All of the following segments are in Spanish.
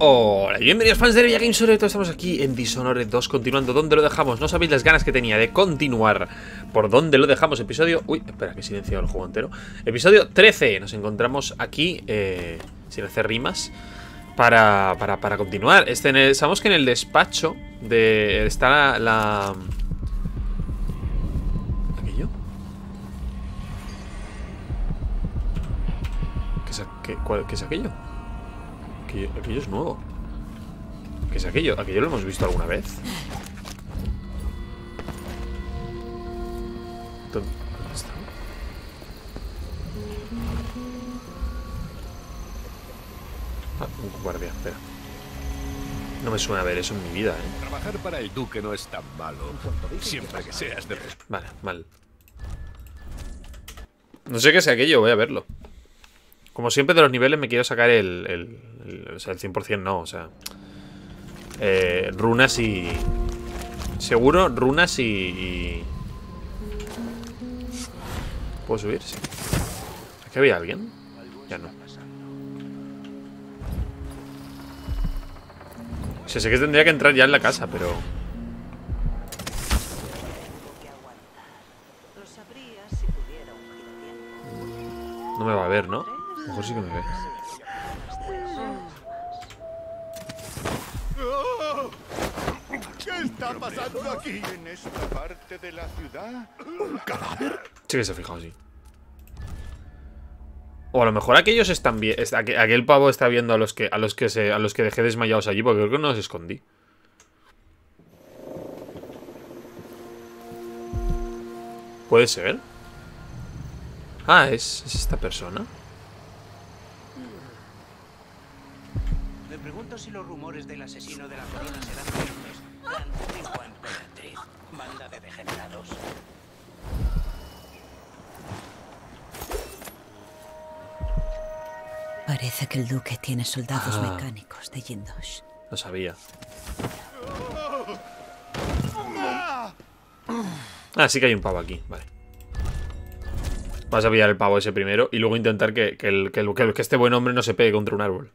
Hola, bienvenidos fans de Villa Games, sobre todo estamos aquí en Dishonored 2 continuando donde lo dejamos, no sabéis las ganas que tenía de continuar por donde lo dejamos, episodio... Uy, espera que he el juego entero. Episodio 13, nos encontramos aquí, eh, sin hacer rimas para, para, para continuar. Este, Sabemos que en el despacho de, está la... ¿Aquello? ¿Qué ¿Qué es aquello? Aquello, aquello, es nuevo. ¿Qué es aquello? ¿Aquello lo hemos visto alguna vez? ¿Dónde, está? Ah, un guardia, espera. No me suena a ver eso en mi vida, ¿eh? Trabajar para el duque no es tan malo, siempre que seas de... Vale, mal. No sé qué sea aquello, voy a verlo. Como siempre de los niveles me quiero sacar el, el, o sea, el 100% no, o sea... Eh, runas y... Seguro, runas y, y... ¿Puedo subir? Sí. ¿Aquí había alguien? Ya no. O sea, sé que tendría que entrar ya en la casa, pero... No me va a ver, ¿no? A lo mejor sí que me ve. ¿Qué está pasando aquí? En esta parte de la ciudad. ¿Un cadáver? Sí que se ha fijado, sí. O a lo mejor aquellos están bien. Aquel pavo está viendo a los que a los que se a los que dejé desmayados allí, porque creo que no los escondí. ¿Puede ser? Ah, es, es esta persona. Si los rumores del asesino de la corona serán ciertos. La antigua emperatriz. Banda de degenerados. Parece que el duque tiene soldados Ah. mecánicos de Jindosh. Lo sabía. Ah, sí que hay un pavo aquí, vale. Vas a pillar el pavo ese primero y luego intentar que, que el- que el- que el- que este buen hombre no se pegue contra un árbol.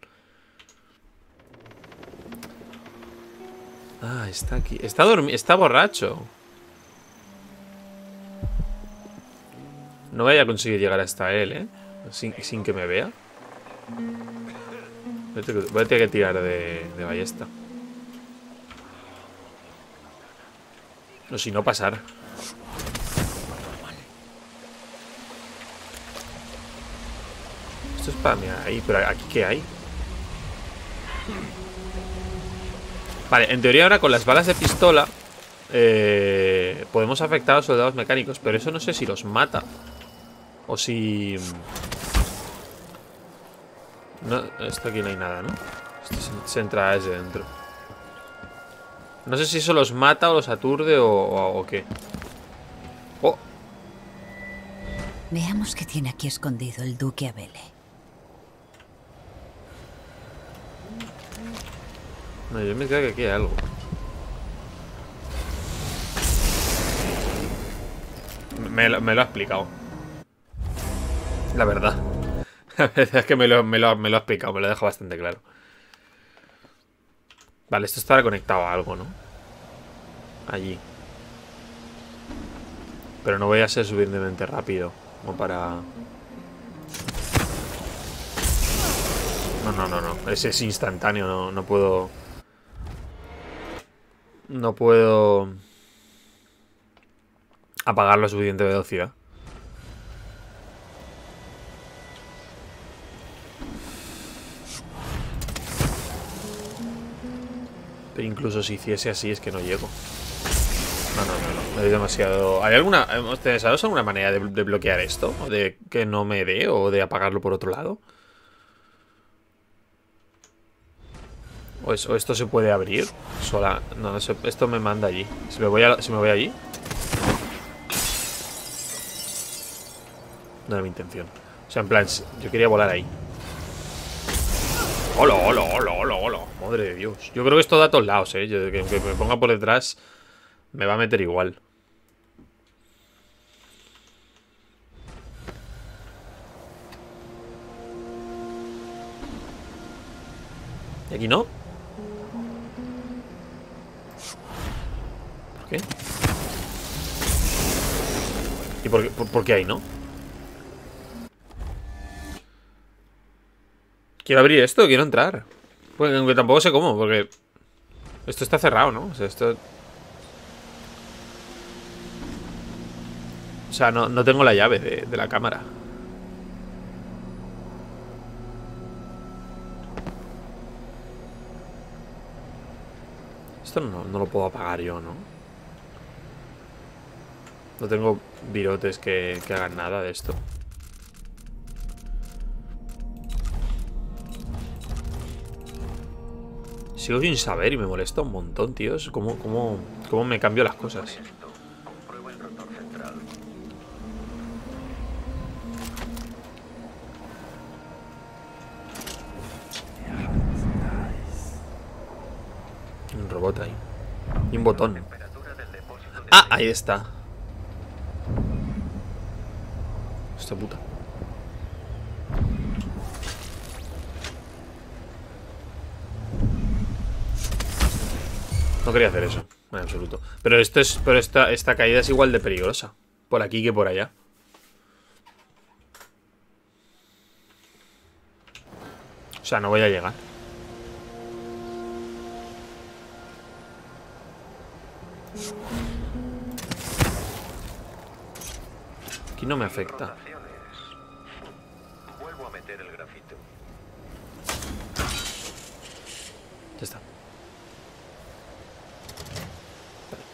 Ah, está aquí. Está dormi está borracho. No vaya a conseguir llegar hasta él, ¿eh? Sin, que me vea. Voy a tener que- tirar de, de ballesta. O si no, pasar. Esto es para mí ahí, pero aquí ¿qué hay? Vale, en teoría ahora con las balas de pistola eh, podemos afectar a los soldados mecánicos, pero eso no sé si los mata. O si... No, esto aquí no hay nada, ¿no? Esto se, entra desde dentro. No sé si eso los mata o los aturde o, o- o qué. Oh, Veamos qué tiene aquí escondido el duque Abele. No, yo me creo que aquí hay algo. Me, lo- ha explicado. La verdad. La verdad es que me lo ha explicado, me lo deja bastante claro. Vale, esto estará conectado a algo, ¿no? Allí. Pero no voy a ser suficientemente rápido como para... No, no, no, no. Ese es instantáneo, no, no puedo... No puedo... Apagarlo a suficiente velocidad. Pero incluso si hiciese así es que no llego. No, no, no, no. Es demasiado... ¿Hay alguna... ¿Sabes alguna manera de, bloquear esto? ¿O de que no me dé? ¿O de apagarlo por otro lado? ¿O, es- o esto se puede abrir? Sola... No, esto me manda allí. Si me voy, si me voy allí... No era mi intención. O sea, en plan, yo quería volar ahí. Hola, hola, hola, hola, hola. Madre de Dios. Yo creo que esto da a todos lados, eh. Que, que me ponga por detrás, me va a meter igual. ¿Y aquí no? ¿Y por qué, por, qué ahí no? Quiero abrir esto, quiero entrar. Pues, tampoco sé cómo, porque... Esto está cerrado, ¿no? O sea, esto... O sea, no, no tengo la llave de, de la cámara. Esto no, no lo puedo apagar yo, ¿no? No tengo virotes que, hagan nada de esto. Sigo sin saber y me molesta un montón, tíos. ¿Cómo, cómo, cómo me cambio las cosas? Un robot ahí. Y un botón. Ah, ahí está. Esta puta. No quería hacer eso, en absoluto. Pero esto es. Pero esta, esta caída es igual de peligrosa. Por aquí que por allá. O sea, no voy a llegar. Aquí no me afecta. Vuelvo a meter el grafito. Ya está.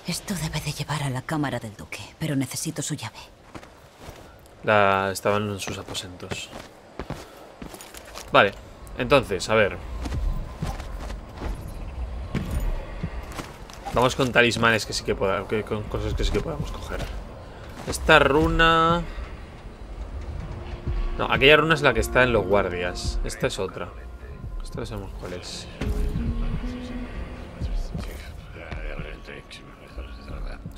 Esto debe de llevar a la cámara del duque, pero necesito su llave. La, estaban en sus aposentos. Vale, entonces, a ver. Vamos con talismanes que sí que podamos, con cosas que sí que podamos coger. Esta runa... No, aquella runa es la que está en los guardias. Esta es otra. Esta no sabemos cuál es.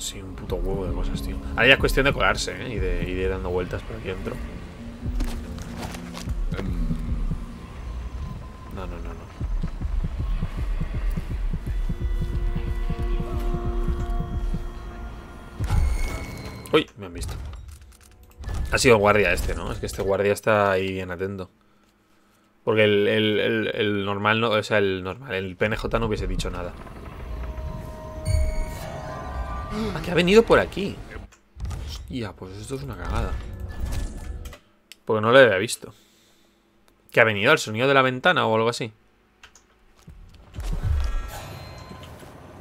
Sí, un puto huevo de cosas, tío. Ahora ya es cuestión de colarse, ¿eh? Y de, y de ir dando vueltas por aquí dentro. No, no, no, no. Uy, me han visto. Ha sido el guardia este, ¿no? Es que este guardia está ahí bien atento. Porque el, el, el, el normal no, o sea, el normal, el PNJ no hubiese dicho nada. Ah, que ha venido por aquí. Hostia, pues esto es una cagada. Porque no lo había visto. Que ha venido al sonido de la ventana o algo así.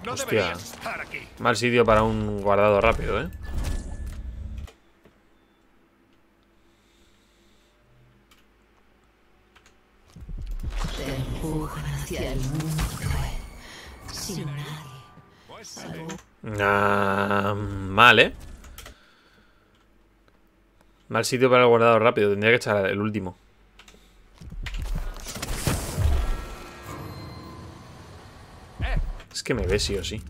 No Hostia. deberías estar aquí. Mal sitio para un guardado rápido, ¿eh? Te empujan hacia el mundo cruel. Sin nadie. Ah, mal, ¿eh? Mal sitio para el guardado rápido. Tendría que echar el último. Es que me ve sí o sí.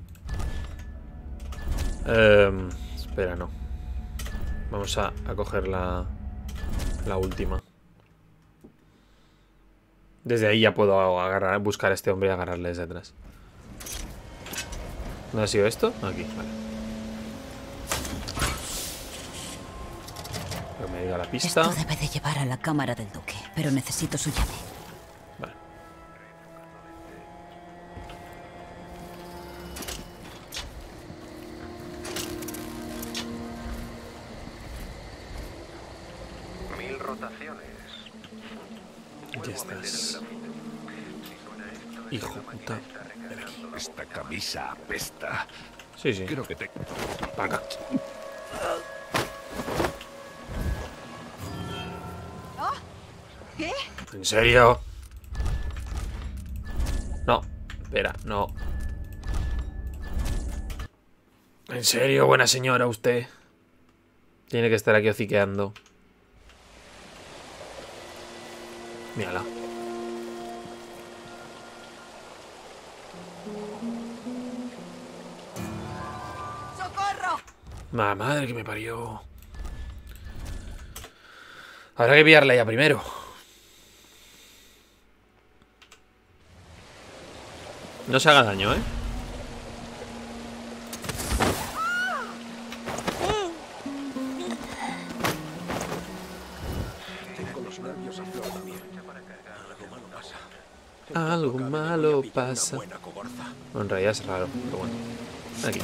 Em, espera, no. Vamos a, a coger la, la última. Desde ahí ya puedo agarrar, buscar a este hombre y agarrarle desde atrás. ¿Dónde ha sido esto? Aquí, vale. Que me diga la pista. Esto debe de llevar a la cámara del duque, pero necesito su llave. Camisa apesta. Sí, sí. Creo que te... ¿Qué? ¿En serio? No, espera, no. ¿En serio, buena señora, usted? Tiene que estar aquí hociqueando. Mírala. Ma madre que me parió. Habrá que pillarla ya primero. No se haga daño, ¿eh? Tengo los nervios a flor de piel. Algo malo pasa. Algo malo pasa. Buena cobarza. Bueno, en realidad es raro, pero bueno. Aquí.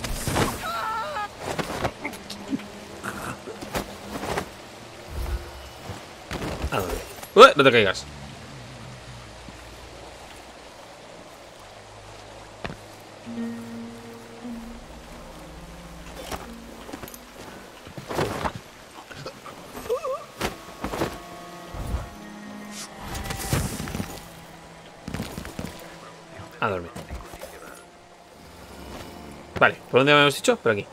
¿A ¡Ué! No te caigas. A dormir. Vale, ¿por dónde habíamos dicho? Por aquí.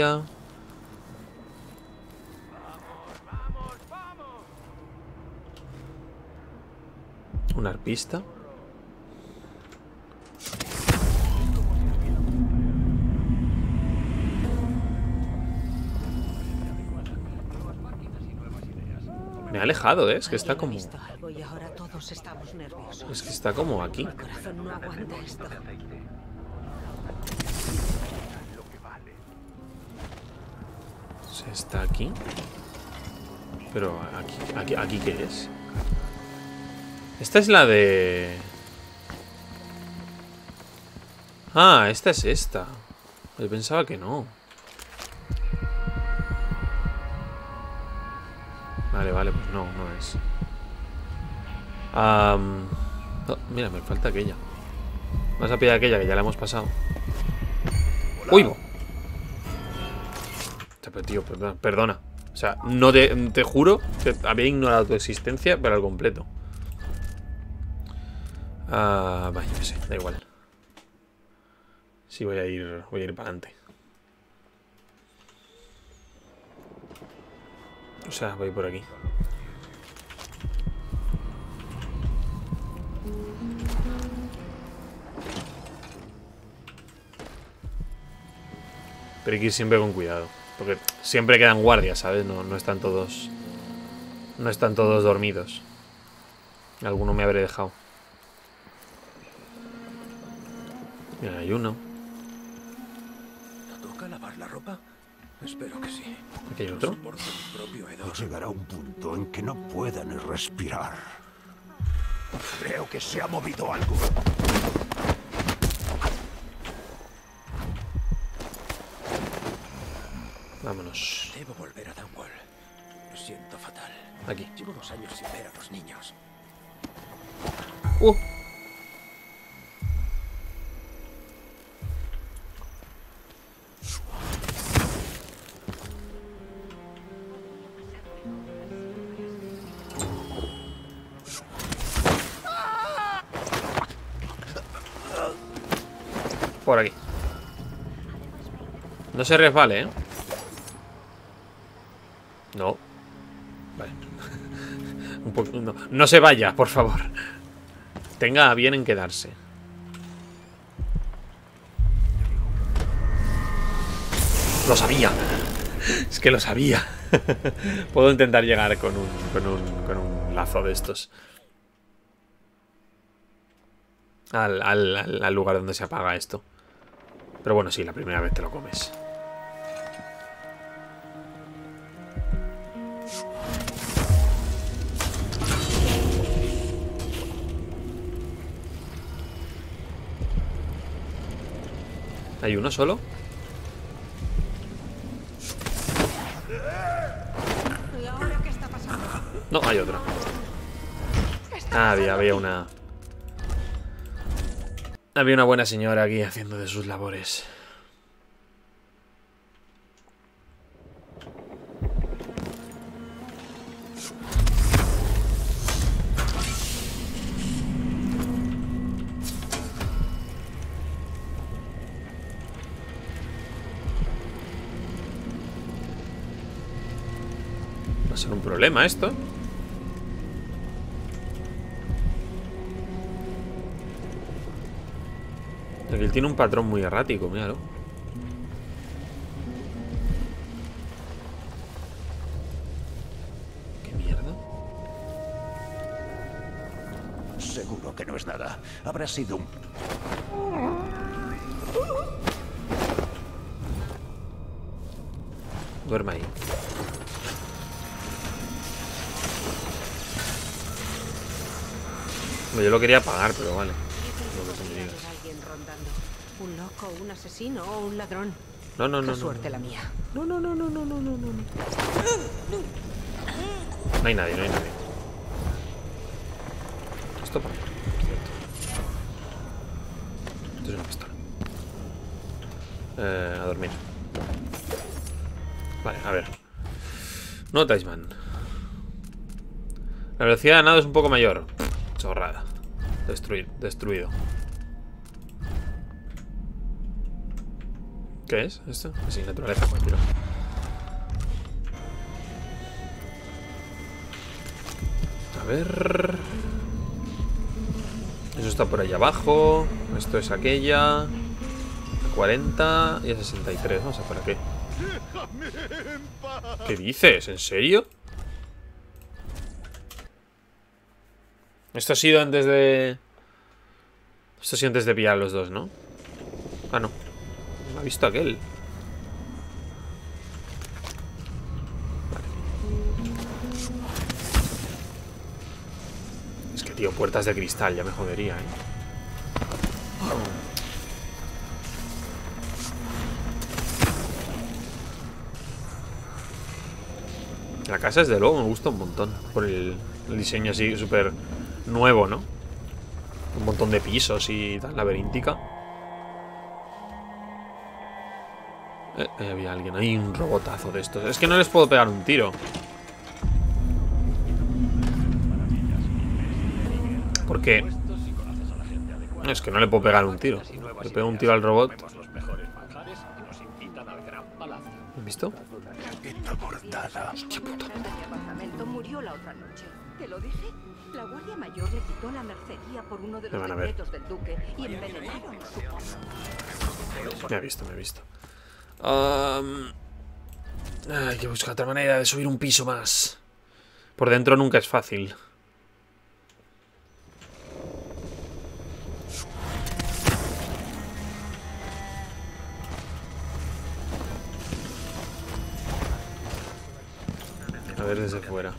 Hay un arpista. Me ha alejado, ¿eh? Es que está como... Es que está como aquí. Está aquí. Pero aquí, aquí, aquí ¿qué es? Esta es la de... Ah, esta es esta. Yo pensaba que no. Vale, vale, pues no, no es. Mira, me falta aquella. Vas a pillar aquella que ya la hemos pasado. ¡Uy! Tío, perdona, perdona. O sea, no te, te juro que había ignorado tu existencia, pero al completo. Ah, vaya, no sé, da igual. Sí, voy a ir, voy a ir para adelante. O sea, voy por aquí. Pero hay que ir siempre con cuidado. Porque siempre quedan guardias, ¿sabes? No, no están todos. No están todos dormidos. Alguno me habré dejado. Mira, hay uno. ¿No toca lavar la ropa? Espero que sí. Aquí hay No otro. hedor. Llegará un punto en que no puedan ni respirar. Creo que se ha movido algo. Vámonos. Debo volver a Dunwall. Me siento fatal. Aquí. Llevo dos años sin ver a los niños. Uh. Por aquí. No se resbale, ¿eh? No. Vale. No, se vaya, por favor. Tenga bien en quedarse. Lo sabía. Es que lo sabía. Puedo intentar llegar con un, con un, con un lazo de estos. Al- al- al lugar donde se apaga esto. Pero bueno, sí, la primera vez te lo comes. ¿Hay uno solo? No, hay otro. Ah, había, había una... Había una buena señora aquí haciendo de sus labores. problema esto. Él tiene un patrón muy errático, míralo. ¿Qué mierda? Seguro que no es nada. Habrá sido un... Duerme ahí. Yo lo quería pagar, pero vale. Un loco, un asesino o un ladrón. No, no, no. Qué no, suerte no. la mía. No, no, no, no, no, no, no, no. No hay nadie, no hay nadie. Esto para mí. Cierto. Esto es una pistola. Eh, a dormir. Vale, a ver. No, Taisman. La velocidad de nado es un poco mayor. Chorrada. Destruir, destruido. ¿Qué es esto? Sí, naturaleza, cualquiera. A ver. Eso está por ahí abajo. Esto es aquella. A 40 y a 63. No sé para qué. ¿Qué dices? ¿En serio? Esto ha sido antes de... Esto ha sido antes de pillar los dos, ¿no? Ah, no. Me ha visto aquel. Vale. Es que, tío, puertas de cristal ya me jodería, ¿eh? La casa, desde luego, me gusta un montón. Por el, el diseño así súper nuevo, ¿no? Un montón de pisos y tan laberíntica. Eh, ahí había alguien. Hay un robotazo de estos. Es que no les puedo pegar un tiro. ¿Por qué? Es que no le puedo pegar un tiro. Le pego un tiro al robot. ¿Has visto? Portada. El apartamento murió la otra noche. ¿Te lo dije? La Guardia Mayor le quitó la mercería por uno de Me los van a ver. decretos del duque y envenenaron su pozo. Me ha visto, me ha visto. Am, hay que buscar otra manera de subir un piso más. Por dentro nunca es fácil. A ver desde fuera.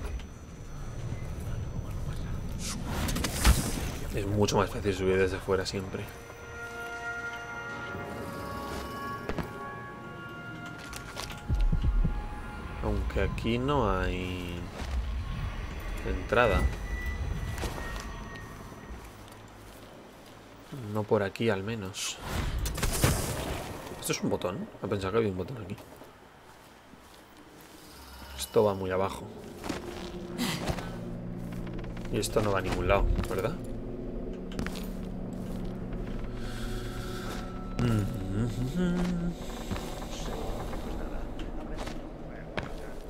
Es mucho más fácil subir desde fuera siempre. Aunque aquí no hay entrada. No por aquí al menos. Esto es un botón. He pensado que había un botón aquí. Esto va muy abajo. Y esto no va a ningún lado, ¿verdad?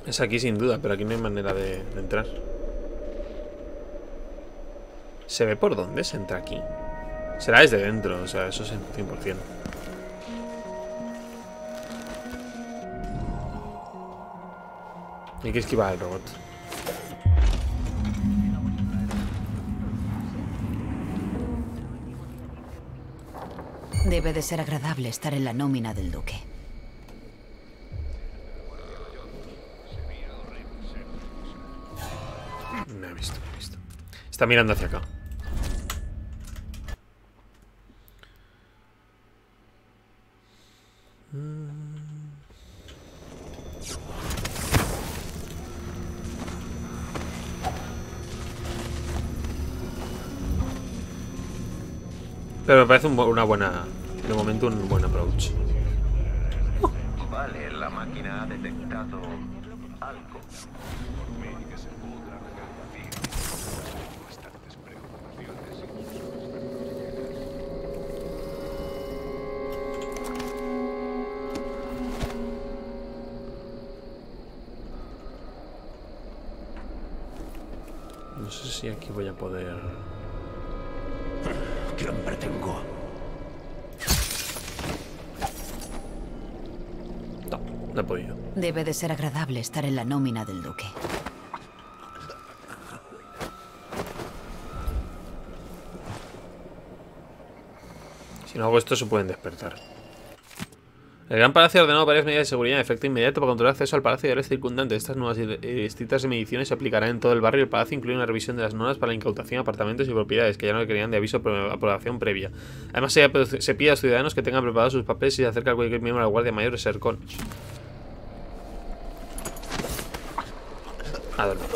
Es aquí sin duda, pero aquí no hay manera de, entrar. ¿Se ve por dónde se entra aquí? Será desde dentro, o sea, eso es 100%. Hay que esquivar al robot. Debe de ser agradable estar en la nómina del duque. Me ha visto, me ha visto. Está mirando hacia acá. Pero me parece un una buena... De momento un buen approach. Vale, la máquina ha detectado algo. No sé si aquí voy a poder... ¿Qué hambre tengo? Debe de ser agradable estar en la nómina del duque. Si no hago esto, se pueden despertar. El Gran Palacio ha ordenado varias medidas de seguridad de efecto inmediato para controlar acceso al palacio y áreas circundantes. Estas nuevas y estrictas mediciones se aplicarán en todo el barrio y el palacio, incluye una revisión de las normas para la incautación de apartamentos y propiedades que ya no requerían de aviso o aprobación previa. Además, se, pide a los ciudadanos que tengan preparados sus papeles si se acerca cualquier miembro de la Guardia Mayor de Sercon. A dormir.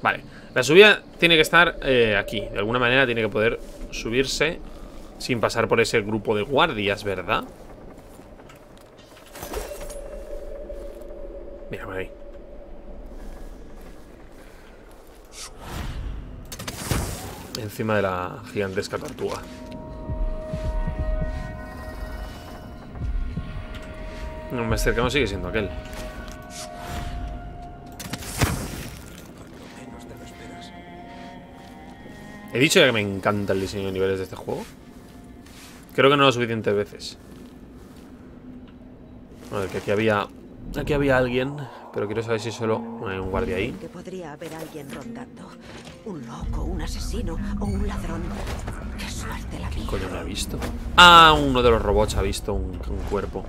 Vale. La subida tiene que estar eh, aquí. De alguna manera tiene que poder subirse sin pasar por ese grupo de guardias, ¿verdad? Mira por ahí. Encima de la gigantesca tortuga. Más cercano sigue siendo aquel. He dicho ya que me encanta el diseño de niveles de este juego. Creo que no lo suficientes veces. A ver, que aquí había... Aquí había alguien, pero quiero saber si solo hay un guardia ahí. Que podría haber alguien rondando. Un loco, un asesino o un ladrón. Qué suerte la mía. Coño, me ha visto. Ah, uno de los robots ha visto un, un cuerpo.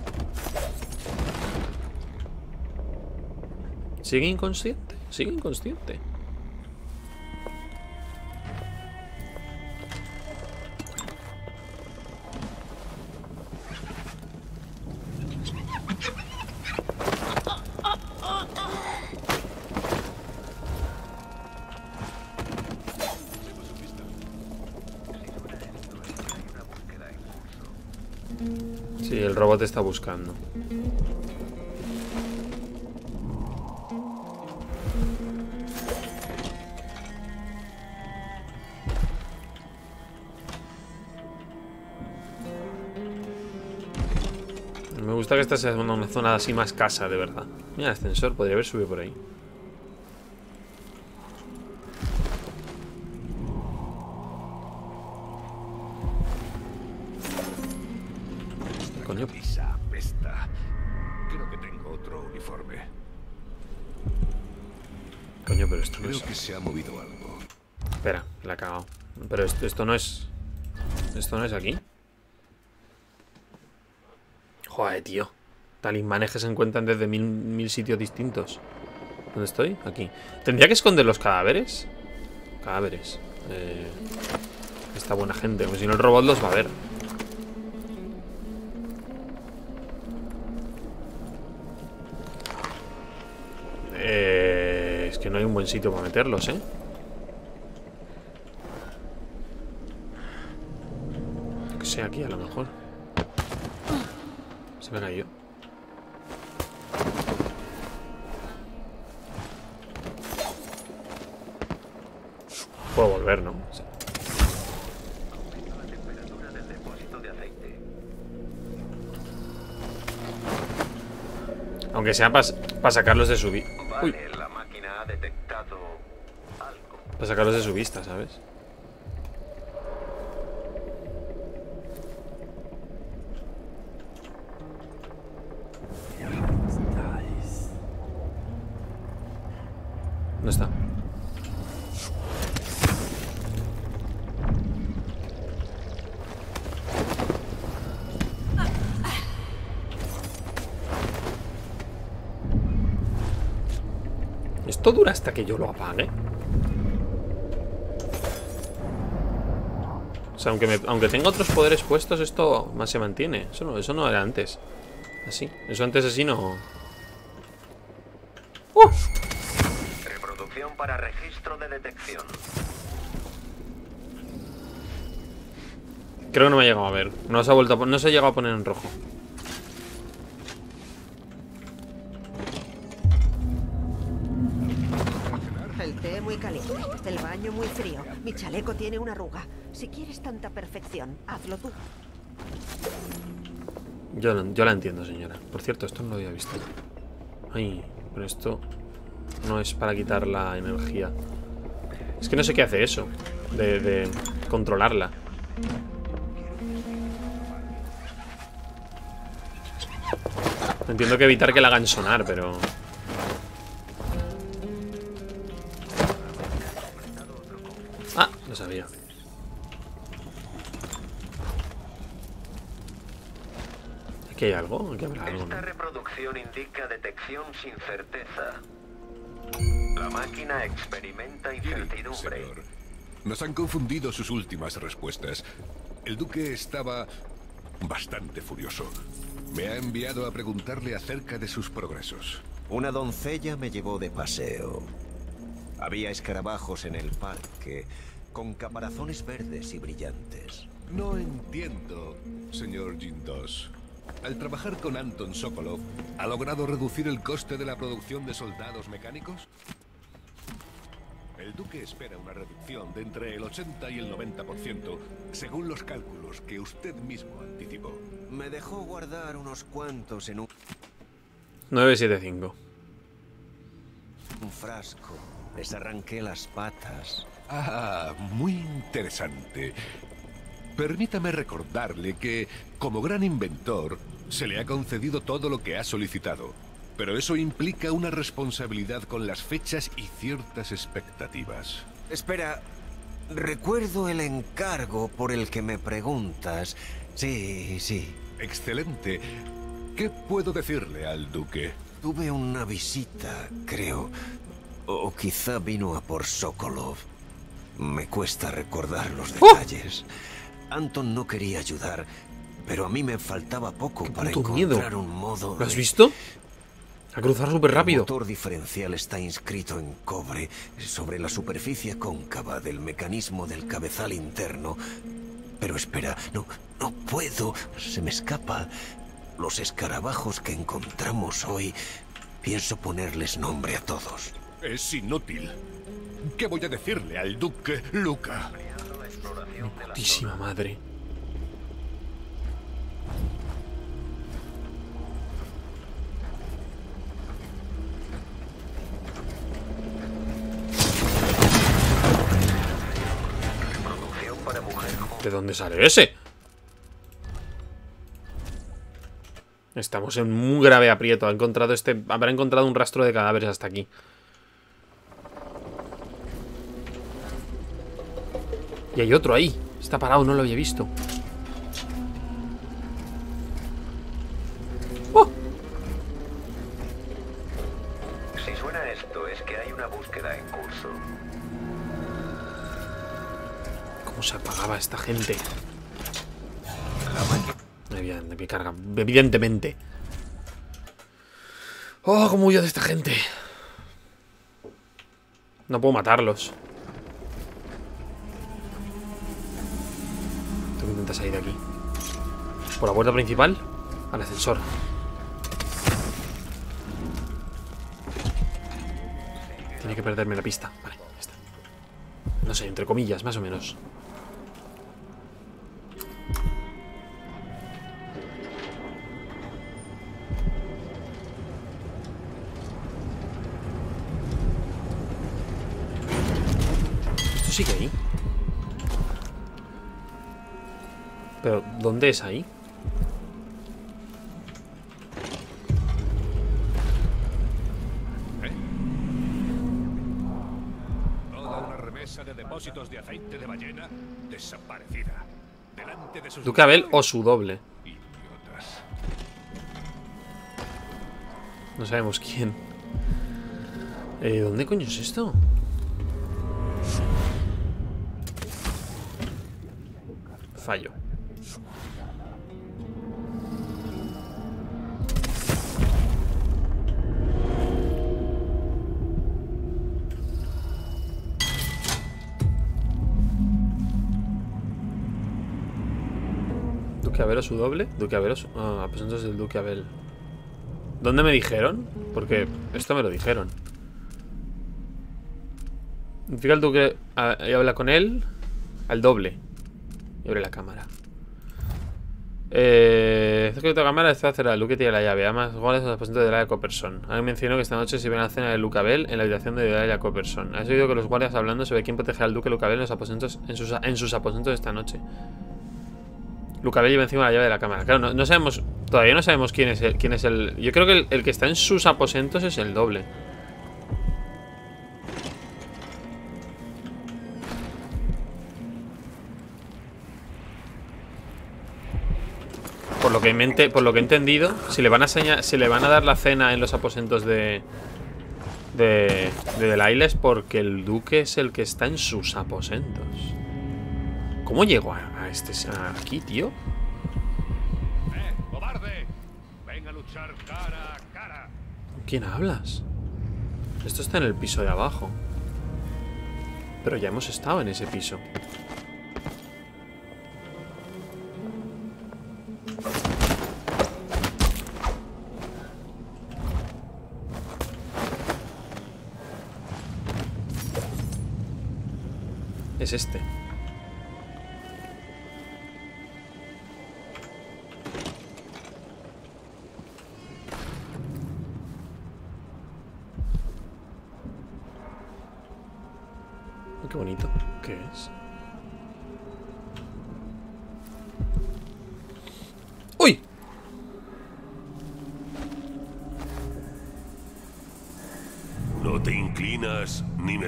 ¿Sigue inconsciente? Sigue inconsciente. Robot está buscando. Me gusta que esta sea una, zona así más casa, de verdad. Mira, ascensor, podría haber subido por ahí. Se ha movido algo. Espera, la he cagado. Pero esto, esto no es... Esto no es aquí. Joder, tío. Talismanes que se encuentran desde mil, mil sitios distintos. ¿Dónde estoy? Aquí. ¿Tendría que esconder los cadáveres? Cadáveres. Eh, esta buena gente. Porque si no el robot los va a ver. Eh, es que hay un buen sitio para meterlos, ¿eh? Que sea aquí a lo mejor. Se me cayó. Puedo volver, ¿no? Aunque sea para sacarlos de su Vale, la máquina ha detectado algo. Para sacarlos de su vista, ¿sabes? ¿Dónde está? ¿Esto dura hasta que yo lo apague? O sea, aunque, me- aunque tenga otros poderes puestos, esto más se mantiene. Eso no, eso no era antes. Así. Eso antes así no... ¡Uh! Reproducción para registro de detección. Creo que no me ha llegado a ver. No se ha vuelto a no se ha llegado a poner en rojo. Hazlo tú. Yo, yo la entiendo, señora. Por cierto, esto no lo había visto. Ay, pero esto no es para quitar la energía. Es que no sé qué hace eso. De, de controlarla. Entiendo que evitar que la hagan sonar, pero... Ah, no sabía. ¿Aquí hay algo? Aquí habrá algo, Esta reproducción indica detección sin certeza. La máquina experimenta incertidumbre. Señor, nos han confundido sus últimas respuestas. El duque estaba bastante furioso. Me ha enviado a preguntarle acerca de sus progresos. Una doncella me llevó de paseo. Había escarabajos en el parque, con caparazones verdes y brillantes. No entiendo, señor Jindos. Al trabajar con Anton Sokolov, ¿ha logrado reducir el coste de la producción de soldados mecánicos? El duque espera una reducción de entre el 80 y el 90%, según los cálculos que usted mismo anticipó. Me dejó guardar unos cuantos en un, 975. un frasco. Les arranqué las patas. Ah, muy interesante. Permítame recordarle que, como gran inventor, se le ha concedido todo lo que ha solicitado. Pero eso implica una responsabilidad con las fechas y ciertas expectativas. Espera, recuerdo el encargo por el que me preguntas. Sí, sí. Excelente. ¿Qué puedo decirle al duque? Tuve una visita, creo. O quizá vino a por Sokolov. Me cuesta recordar los detalles. Anton no quería ayudar, pero a mí me faltaba poco para encontrar miedo. un modo. ¿Lo has de- visto? A cruzar súper El rápido. motor diferencial está inscrito en cobre sobre la superficie cóncava del mecanismo del cabezal interno. Pero espera, no, no puedo, se me escapa. Los escarabajos que encontramos hoy, pienso ponerles nombre a todos. Es inútil. ¿Qué voy a decirle al duque Luca? Putísima madre. ¿De dónde sale ese? Estamos en muy grave aprieto. Ha encontrado este. Habrá encontrado un rastro de cadáveres hasta aquí. Y hay otro ahí. Está parado, no lo había visto. ¿Cómo se apagaba esta gente? Evidente, me carga. Evidentemente. Oh, cómo huyo de esta gente. No puedo matarlos. Tengo que intentar salir de aquí. Por la puerta principal. Al ascensor. Tiene que perderme la pista. Vale, ya está. No sé, entre comillas, más o menos. Sigue ahí? ¿Pero dónde es ahí? Toda una remesa de depósitos de aceite de ballena desaparecida. Delante de sus Duque Abel o su doble. idiotas. No sabemos quién. Eh, ¿Dónde coño es esto? Fallo. Duque Abel o su doble. Duque Abel o su... Ah, pues el Duque Abel. ¿Dónde me dijeron? Porque esto me lo dijeron. Fica el duque ah, y habla con él al doble. Y abre la cámara. Eh, es que otra cámara está cerrada. Duque tiene la llave. Además, goles en el aposento de la Copperson. Alguien mencionó que esta noche se ve la cena de Lucabel en la habitación de la Copperson. ¿Has oído que los guardias hablando sobre quién protegerá al Duque Lucabel en, los aposentos, en, sus, en sus aposentos esta noche? Lucabel lleva encima la llave de la cámara. Claro, no, sabemos Todavía no sabemos quién es el. Quién es el yo creo que el que está en sus aposentos es el doble. Por lo que, me ente- por lo que he entendido, si le van a seña- si le van a dar la cena en los aposentos de de de Delilah es porque el duque es el que está en sus aposentos. ¿Cómo llegó a, a este a aquí, tío? ¡Eh, cobarde! Ven a luchar cara a cara. ¿Con quién hablas? Esto está en el piso de abajo. Pero ya hemos estado en ese piso. Es este.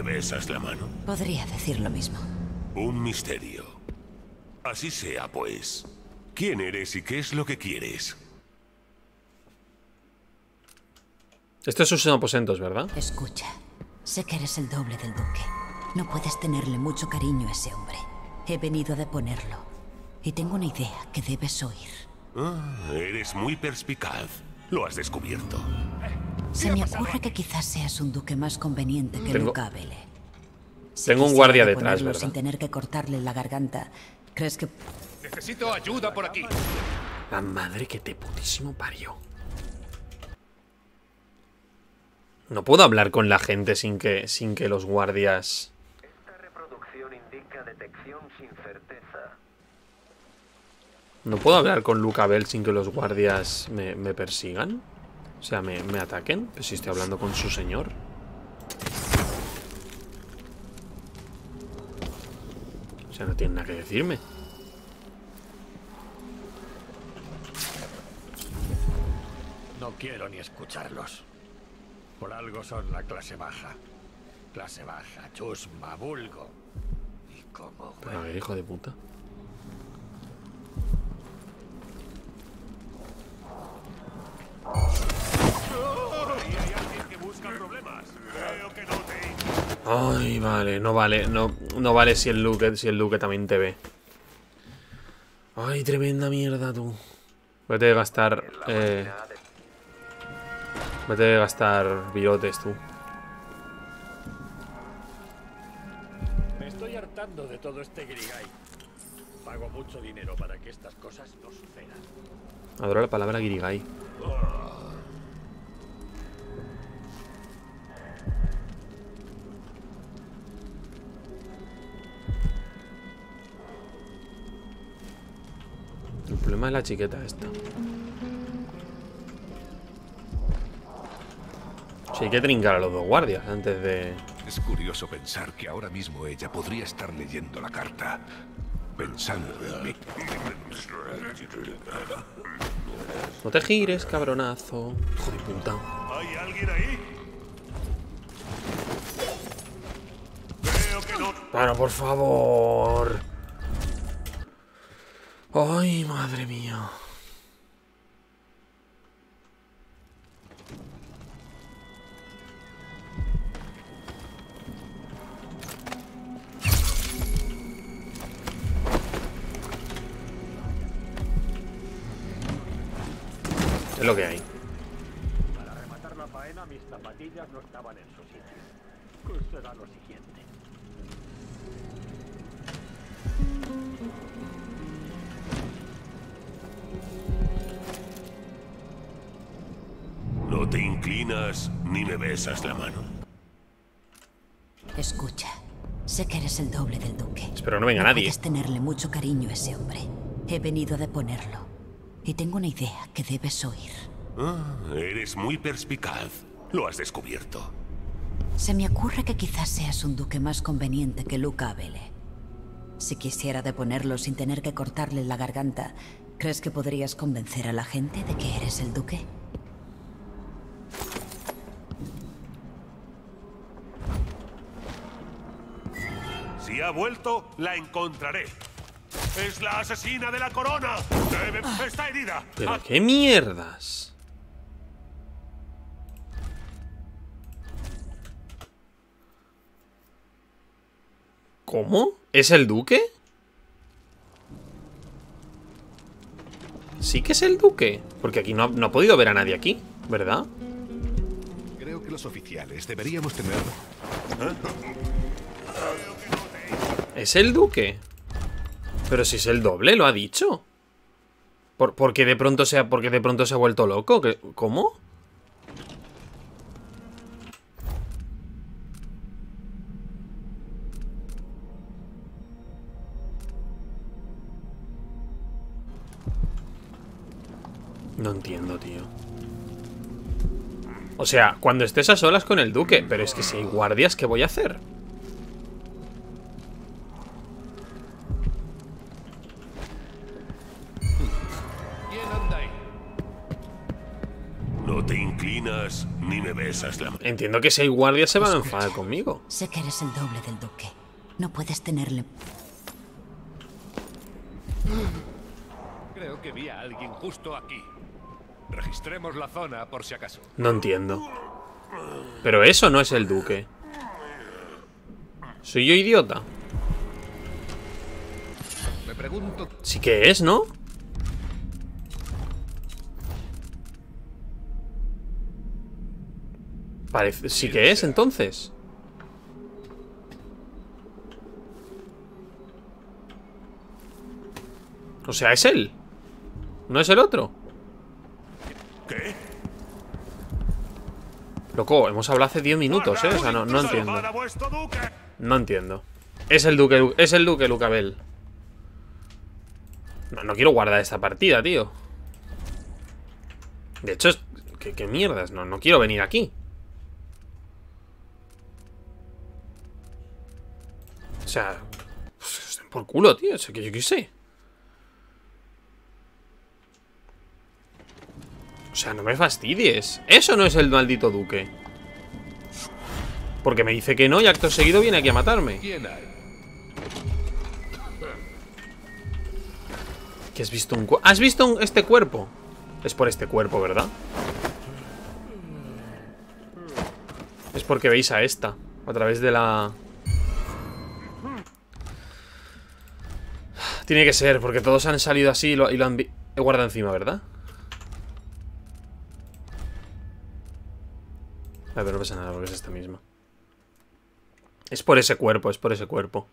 Besas la mano. Podría decir lo mismo. Un misterio. Así sea, pues. ¿Quién eres y qué es lo que quieres? Esto es sus aposentos, ¿verdad? Escucha, sé que eres el doble del duque. No puedes tenerle mucho cariño a ese hombre. He venido a deponerlo. Y tengo una idea que debes oír. Ah, eres muy perspicaz. Lo has descubierto. Se me ocurre que quizás seas un duque más conveniente que Tengo- Luca Abele. Si Tengo un guardia detrás, ¿verdad? Sin tener que cortarle la garganta, ¿crees que Necesito ayuda por aquí. La madre que te putísimo parió. No puedo hablar con la gente sin que, sin que los guardias... Esta reproducción indica detección sin certeza. No puedo hablar con Luca Bell sin que los guardias me, me persigan. O sea, me, me ataquen. Pues si estoy hablando con su señor. O sea, no tienen nada que decirme. No quiero ni escucharlos. Por algo son la clase baja. Clase baja, chusma, vulgo. Y como Pero a ver, hijo de puta. Ay, vale, no vale, no, no vale si el Luke, si el Luke también te ve. Ay, tremenda mierda, tú. Vete a gastar, eh, vete a gastar virotes, tú. Me estoy hartando de todo este grigay. Pago mucho dinero para que estas cosas no sucedan. Adoro la palabra guirigay. El problema es la chiqueta esta. Sea, hay que trincar a los dos guardias antes de... Es curioso pensar que ahora mismo ella podría estar leyendo la carta, pensando en mí. No te gires, cabronazo. Hijo de puta. ¿Hay alguien ahí? Creo que no. Para, por favor. Ay, madre mía. Nadie. Puedes tenerle mucho cariño a ese hombre. He venido a deponerlo. Y tengo una idea que debes oír. Ah, eres muy perspicaz. Lo has descubierto. Se me ocurre que quizás seas un duque más conveniente que Luca Abele. Si quisiera deponerlo sin tener que cortarle la garganta, ¿Crees que podrías convencer a la gente de que eres el duque? Si ha vuelto, la encontraré. ¡Es la asesina de la corona! Debe- ¡Está herida! ¿Pero qué mierdas? ¿Cómo? ¿Es el duque? Sí que es el duque. Porque aquí no ha, no ha podido ver a nadie aquí, ¿verdad? Creo que los oficiales deberíamos tener... Es el duque. Pero si es el doble, lo ha dicho. ¿Por, porque de pronto se ha, porque de pronto se ha vuelto loco? ¿Qué- ¿Cómo? No entiendo, tío. O sea, cuando estés a solas con el duque Pero es que si hay guardias, ¿qué voy a hacer? Inclinas ni me besas la mano. Entiendo que si hay guardias se van a enfadar conmigo Sé que eres el doble del duque. No puedes tenerle... Creo que vi a alguien justo aquí. Registremos la zona por si acaso. No entiendo Pero eso no es el duque ¿Soy yo idiota? Me pregunto... Sí que es, ¿no? Parece... Sí que es, entonces O sea, es él ¿No es el otro? ¿Qué? Loco, hemos hablado hace 10 minutos, ¿eh? O sea, no, no entiendo. No entiendo Es el duque, es el duque Lucabel No, no quiero guardar esta partida, tío De hecho, es... ¿Qué, qué mierdas? No, no quiero venir aquí O sea... pues, Por culo, tío, o sea, que yo qué sé O sea, no me fastidies Eso no es el maldito duque Porque me dice que no y acto seguido viene aquí a matarme. ¿Que has visto un cuerpo? ¿Has visto un- este cuerpo? Es por este cuerpo, ¿verdad? Es porque veis a esta A través de la... Tiene que ser, porque todos han salido así y lo, han guardado encima, ¿verdad? A ver, no pasa nada porque es esta misma Es por ese cuerpo, es por ese cuerpo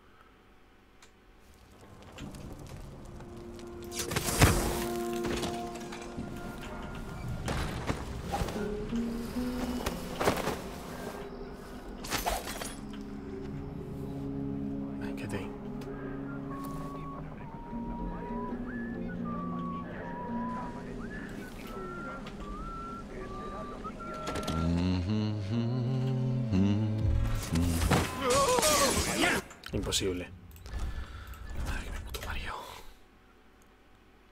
Imposible. Ay, que me puto parió.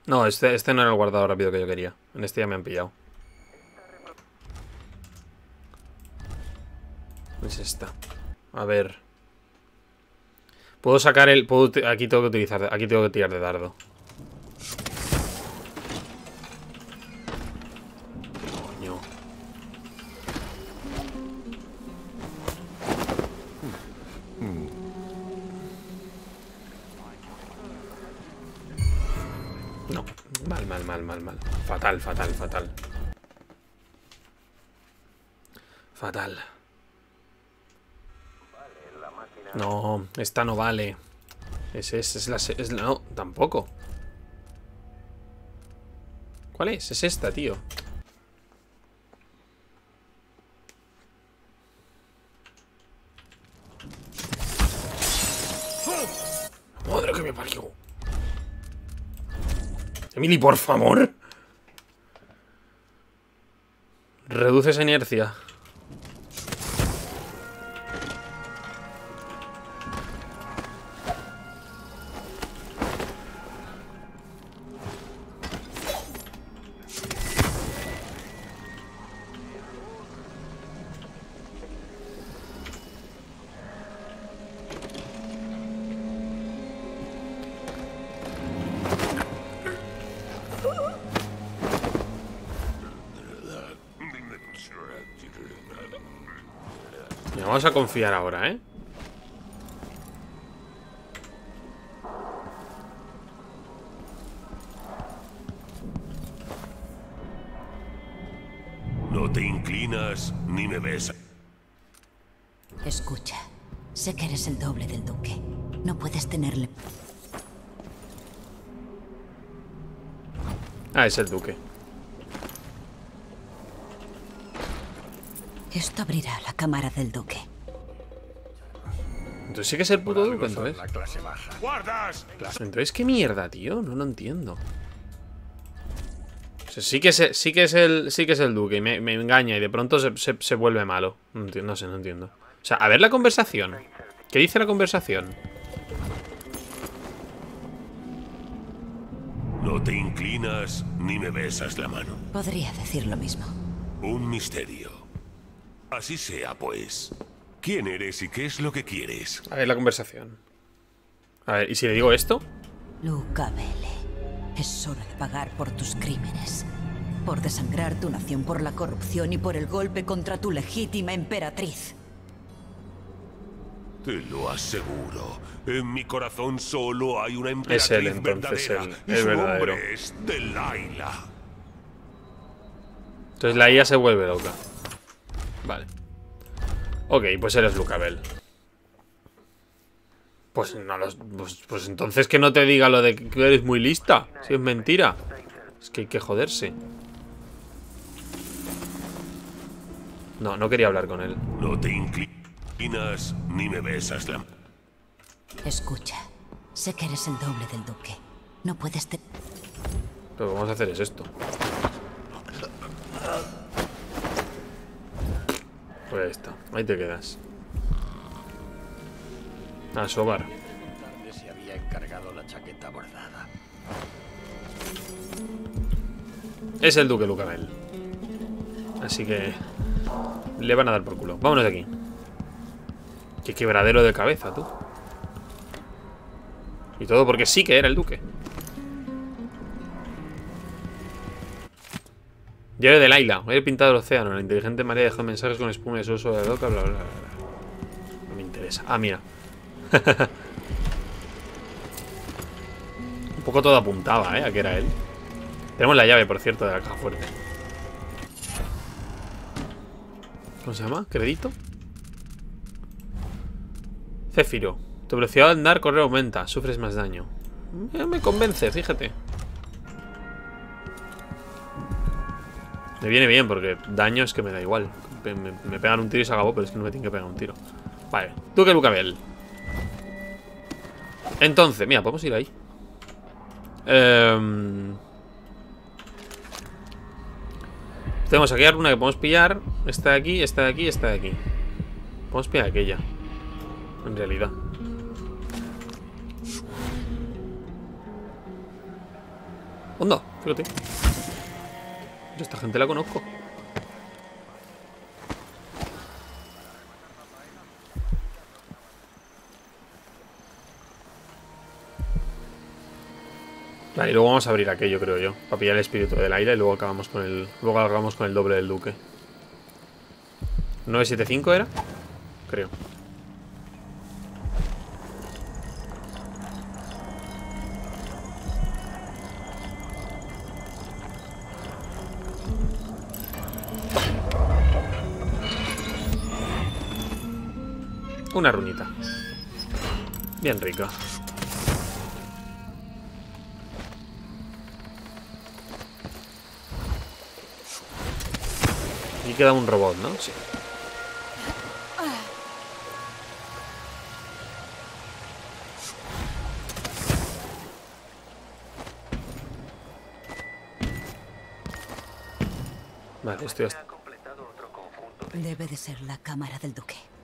No, este, este no era el guardado rápido que yo quería. En este ya me han pillado. Es esta. A ver. Puedo sacar el... Puedo, aquí tengo que utilizar... Aquí tengo que tirar de dardo. Esta no vale. Es, es, es la, No, tampoco. ¿Cuál es? Es esta, tío. Madre que me parió. Emily, por favor. Reduce esa inercia. Vamos a confiar ahora, ¿eh? No te inclinas ni me ves. Escucha, sé que eres el doble del duque. No puedes tenerle... Ah, es el duque. Esto abrirá la cámara del duque. Entonces sí que es el puto duque, entonces. la clase baja. ¡Guardas! Entonces, ¿qué mierda, tío? No lo entiendo. O sea, sí que es, sí que es el sí que es el duque y me, me engaña y de pronto se, se- se vuelve malo. No sé, no entiendo. O sea, a ver la conversación. ¿Qué dice la conversación? No te inclinas ni me besas la mano. Podría decir lo mismo. Un misterio. Así sea, pues. ¿Quién eres y qué es lo que quieres? A ver la conversación. A ver, ¿y si le digo esto? Luca Vele. Es hora de pagar por tus crímenes. Por desangrar tu nación por la corrupción y por el golpe contra tu legítima emperatriz. Te lo aseguro. En mi corazón solo hay una Es él, emperatriz entonces, verdadera. él. y Es su verdadero. nombre es Delilah. Entonces la IA se vuelve loca. Vale. Ok, pues eres Lucabel. Pues no los. Pues, pues entonces que no te diga lo de que eres muy lista. Si es mentira. Es que hay que joderse. No, no quería hablar con él. No te inclinas ni me besas la mano. Escucha, sé que eres el doble del duque. No puedes te... Lo que vamos a hacer es esto. Pues ahí está. Ahí te quedas. A sobar. Tarde se había encargado la chaqueta bordada. Es el duque Lucabel. Así que... Le van a dar por culo. Vámonos de aquí. Qué quebradero de cabeza, tú. Y todo porque sí que era el duque. Diario de Laila. Hoy he pintado el océano. La inteligente María dejó mensajes con espuma y sol sobre la loca, bla, bla, bla. No me interesa. Ah, mira. Un poco todo apuntaba, ¿eh? A que era él. Tenemos la llave, por cierto, de la caja fuerte. ¿Cómo se llama? ¿Crédito? Céfiro. Tu velocidad al andar correr aumenta. Sufres más daño. Eh, me convence, fíjate. Me viene bien porque daño es que me da igual. Me, pegan un tiro y se acabó, pero es que no me tienen que pegar un tiro. Vale. Tú que Lucabel. Entonces, mira, podemos ir ahí. Em, Tenemos aquí alguna que podemos pillar. Esta de aquí, esta de aquí, esta de aquí. Podemos pillar aquella. En realidad. Onda, fíjate. Yo esta gente la conozco. Vale, y luego vamos a abrir aquello, creo yo. Para pillar el espíritu del aire y luego acabamos con el. Luego acabamos con el doble del duque. ¿975 era? Creo. Una runita. Bien rica. Y queda un robot, ¿no? Sí. Vale, estoy hasta... Debe de ser la cámara del duque.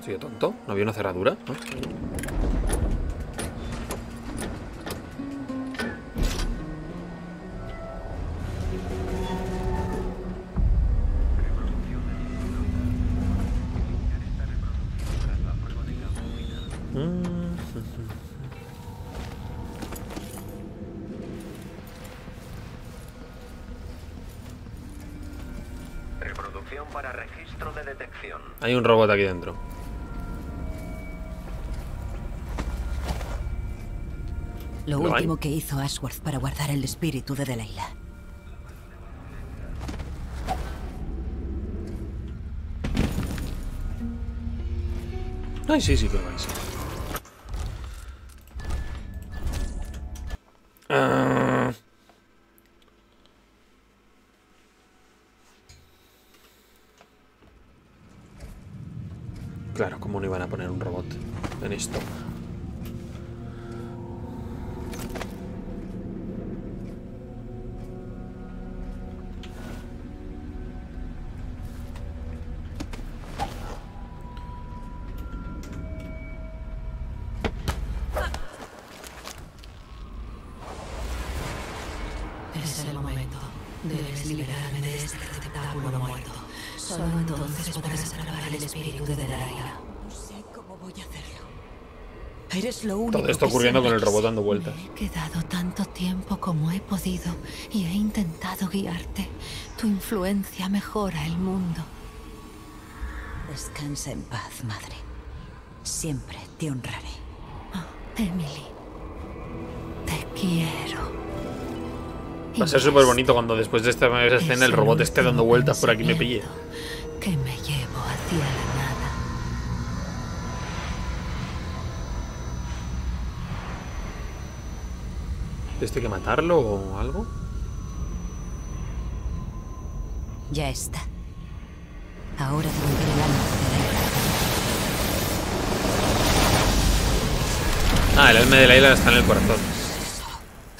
Estoy tonto, no había una cerradura. Reproducción para registro de detección. Hay un robot aquí dentro. Último que hizo Ashworth para guardar el espíritu de Delilah. Ay, sí, sí que lo hay, sí. Ah. Claro, ¿cómo no iban a poner un robot en esto? Eres lo único Todo esto ocurriendo con el robot dando vueltas. He quedado tanto tiempo como he podido y he intentado guiarte. Tu influencia mejora el mundo. Descansa en paz, madre. Siempre te honraré. Emily, te quiero. Va a ser súper bonito cuando después de esta escena el robot esté dando vueltas por aquí y me pille. Que me llevo hacia la nada. ¿Este hay que matarlo o algo? Ya está. Ahora devolveré el alma de Delilah. Ah, el alma de Laila está en el corazón.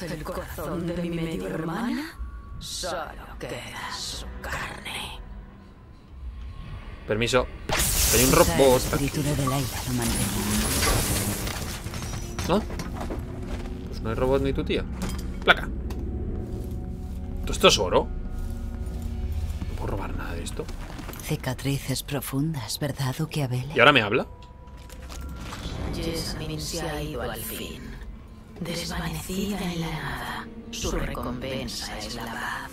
El corazón de mi medio hermana solo queda su carne. Permiso. Hay un robot. ¿No? No hay robot ni tu tía. Placa. ¿Todo esto es oro? No puedo robar nada de esto. Cicatrices profundas, ¿verdad, Duque Abel? ¿Y ahora me habla? Jessamine se ha ido al fin. Desvanecida en la nada. Su recompensa es la paz.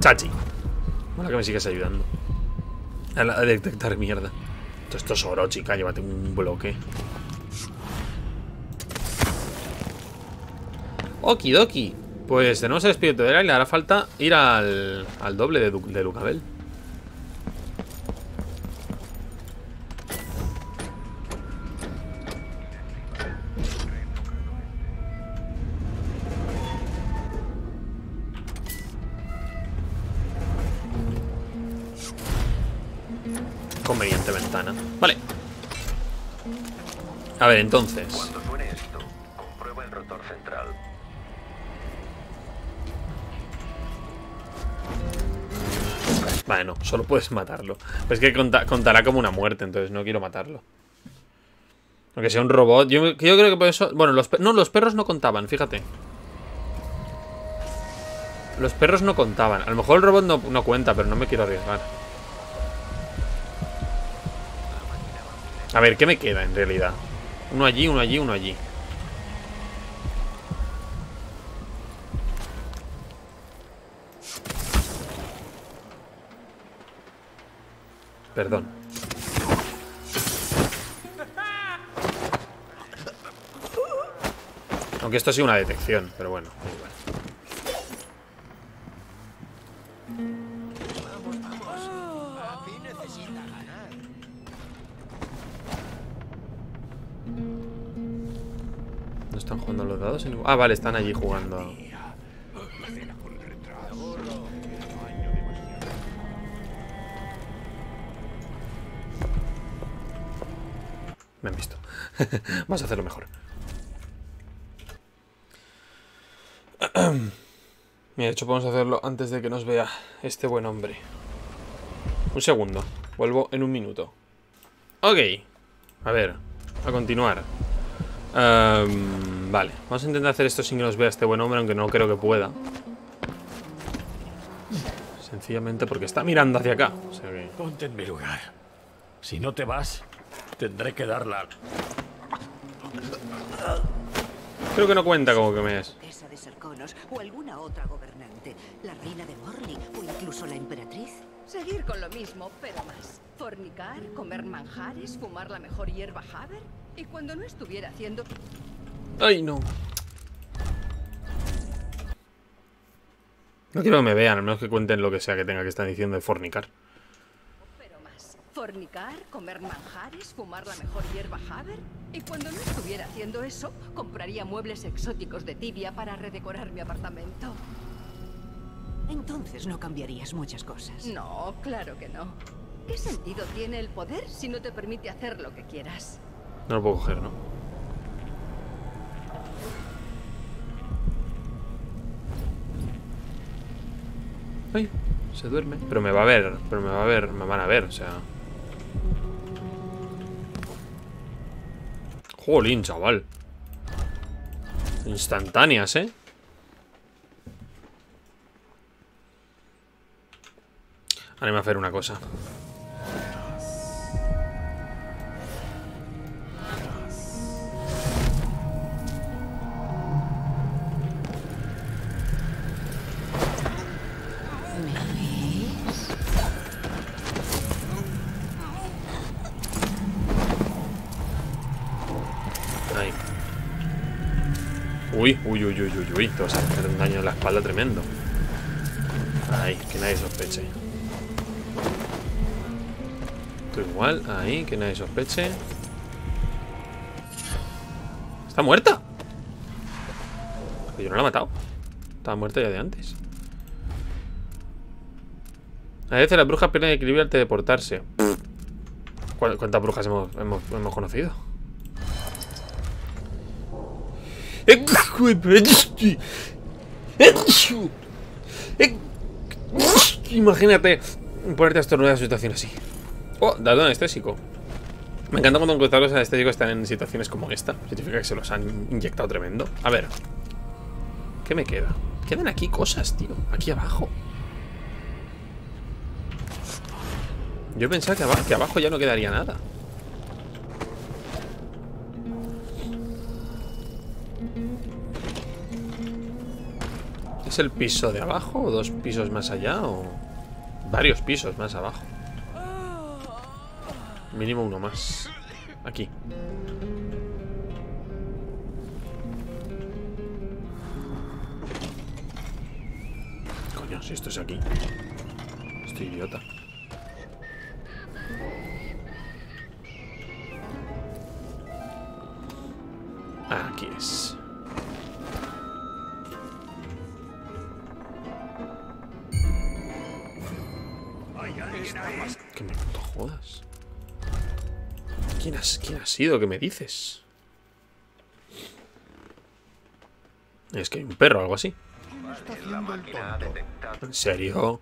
Chachi. Mola que me sigas ayudando. A, la- detectar mierda. Esto es oro, chica. Llévate un bloque. Okidoki. Pues tenemos el espíritu de Laila. Ahora falta ir al, al doble de, de Lucabel. Conveniente ventana. Vale. A ver, entonces. Cuando suene esto, comprueba el rotor central. Vale, no, solo puedes matarlo. Es que conta- contará como una muerte, entonces no quiero matarlo. Aunque sea un robot. Yo, yo creo que por eso. Bueno, los, no, los perros no contaban, fíjate. Los perros no contaban. A lo mejor el robot no, no cuenta, pero no me quiero arriesgar. A ver, ¿qué me queda en realidad? Uno allí, uno allí, uno allí. Perdón. Aunque esto ha sido una detección, pero bueno, igual. Ah, vale, están allí jugando. Me han visto. Vas a hacerlo mejor. Mira, de hecho podemos hacerlo antes de que nos vea este buen hombre. Un segundo. Vuelvo en un minuto. Ok. A ver. A continuar. Ehm, vale. Vamos a intentar hacer esto sin que nos vea este buen hombre, aunque no creo que pueda. Sencillamente porque está mirando hacia acá. O sea que... Ponte en mi lugar. Si no te vas, tendré que dar la... Creo que no cuenta como que me es. Esa de Serconos o alguna otra gobernante, la reina de Morley o incluso la emperatriz. Seguir con lo mismo, pero más. Fornicar, comer manjares, fumar la mejor hierba Haber y cuando no estuviera haciendo Ay, no. No quiero que me vean, al menos que cuenten lo que sea que tenga que estar diciendo de fornicar. pero más. Fornicar, comer manjares, fumar la mejor hierba Haber y cuando no estuviera haciendo eso, compraría muebles exóticos de tibia para redecorar mi apartamento. Entonces no cambiarías muchas cosas. No, claro que no. ¿Qué sentido tiene el poder si no te permite hacer lo que quieras? No lo puedo coger, ¿no? Ay, se duerme. Pero me va a ver, pero me va a ver, me van a ver, o sea. Jolín, chaval. Instantáneas, ¿eh? Ahora me a hacer una cosa. Uy, uy, uy, uy, uy, uy. Te vas a hacer un daño en la espalda tremendo. Ahí, que nadie sospeche. Tú igual, ahí, que nadie sospeche. ¿Está muerta? Yo no la he matado. Estaba muerta ya de antes. A veces las brujas pierden equilibrio al teleportarse. ¿Cu- ¿Cuántas brujas hemos, hemos, hemos conocido? Imagínate ponerte a estornudar en una situación así. Oh, dado anestésico. Me encanta cuando encontrar los anestésicos están en situaciones como esta. Significa que se los han inyectado tremendo. A ver. ¿Qué me queda? Quedan aquí cosas, tío. Aquí abajo. Yo pensaba que, aba- que abajo ya no quedaría nada. ¿Es el piso de abajo o dos pisos más allá o varios pisos más abajo? Mínimo uno más. Aquí. Coño, si esto es aquí. Estoy idiota. Que me jodas. ¿Quién, has, ¿Quién ha sido? ¿Qué me dices? Es que hay un perro o algo así. ¿En serio?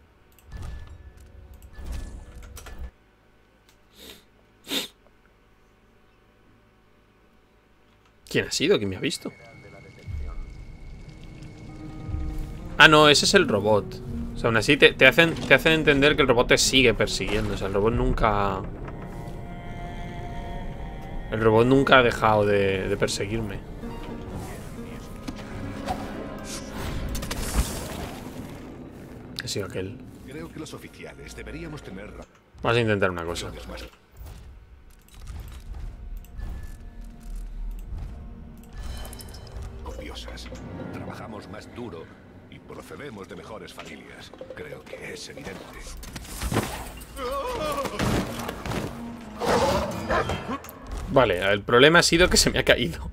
¿Quién ha sido? ¿Quién me ha visto? Ah, no, ese es el robot. O sea, aún así te, te hacen, te hacen entender que el robot te sigue persiguiendo. O sea, el robot nunca... El robot nunca ha dejado de, de perseguirme. Ha sido aquel. Creo que los oficiales deberíamos tener Vamos a intentar una cosa. copiosas. Trabajamos más duro procedemos de mejores familias. Creo que es evidente. Vale, el problema ha sido que se me ha caído.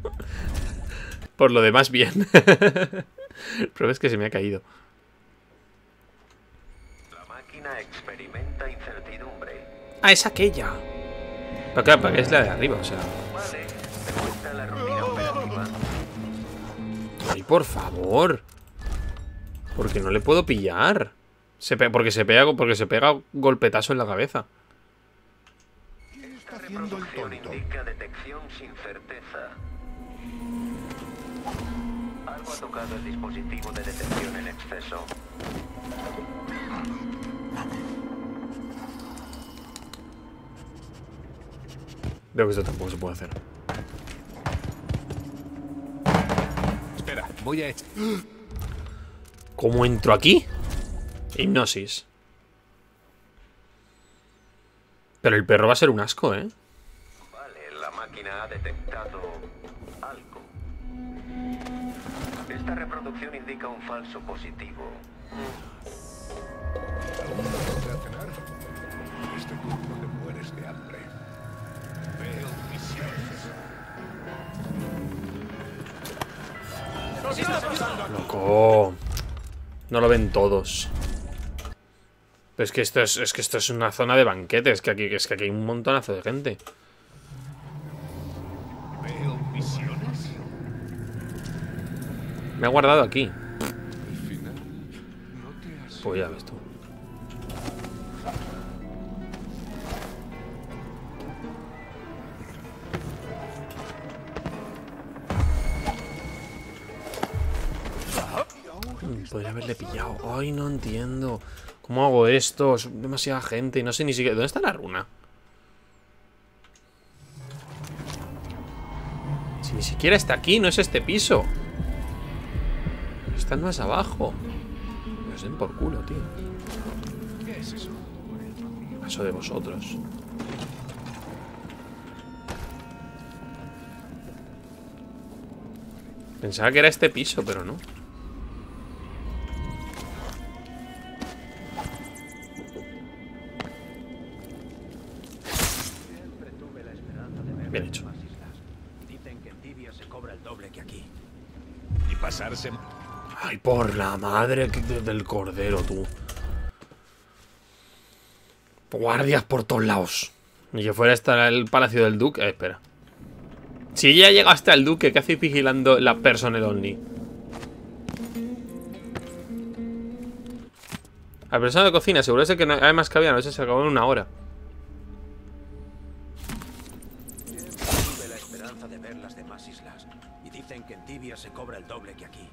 Por lo demás, bien. el problema es que se me ha caído. La máquina experimenta incertidumbre. Ah, es aquella. Pero claro, pero es la de arriba, o sea. Vale, la rutina operativa. Ay, por favor. Porque no le puedo pillar. Se pe- porque se pega porque se pega golpetazo en la cabeza. Esta reproducción indica detección sin certeza. Algo ha tocado el dispositivo de detección en exceso. Veo que esto tampoco se puede hacer. Voy a echar... ¿Cómo entro aquí? Hipnosis. Pero el perro va a ser un asco, ¿eh? Vale, la máquina ha detectado algo. Esta reproducción indica un falso positivo. ¿Alguna vez a cenar? Este turno te mueres de hambre. Veo visiones. Loco. No lo ven todos. Pero es que esto es, es que esto es una zona de banquetes, que aquí, es que aquí hay un montonazo de gente. Veo visiones. Me ha guardado aquí. Pues ya ves tú. Podría haberle pillado. Ay, no entiendo. ¿Cómo hago esto? Es demasiada gente y no sé ni siquiera... ¿Dónde está la runa? Si ni siquiera está aquí, no es este piso. Están más abajo. Me den por culo, tío. ¿Qué es eso? Paso de vosotros. Pensaba que era este piso, pero no. Por la madre del cordero, tú. Guardias por todos lados. Ni que fuera hasta el palacio del duque. Eh, espera. Si ya llega hasta el duque, ¿qué hace vigilando la persona only? La persona de cocina, asegúrese que no hay más cabida, no sé, se acabó en una hora. Tuve la esperanza de ver las demás islas. Y dicen que en Tibia se cobra el doble que aquí.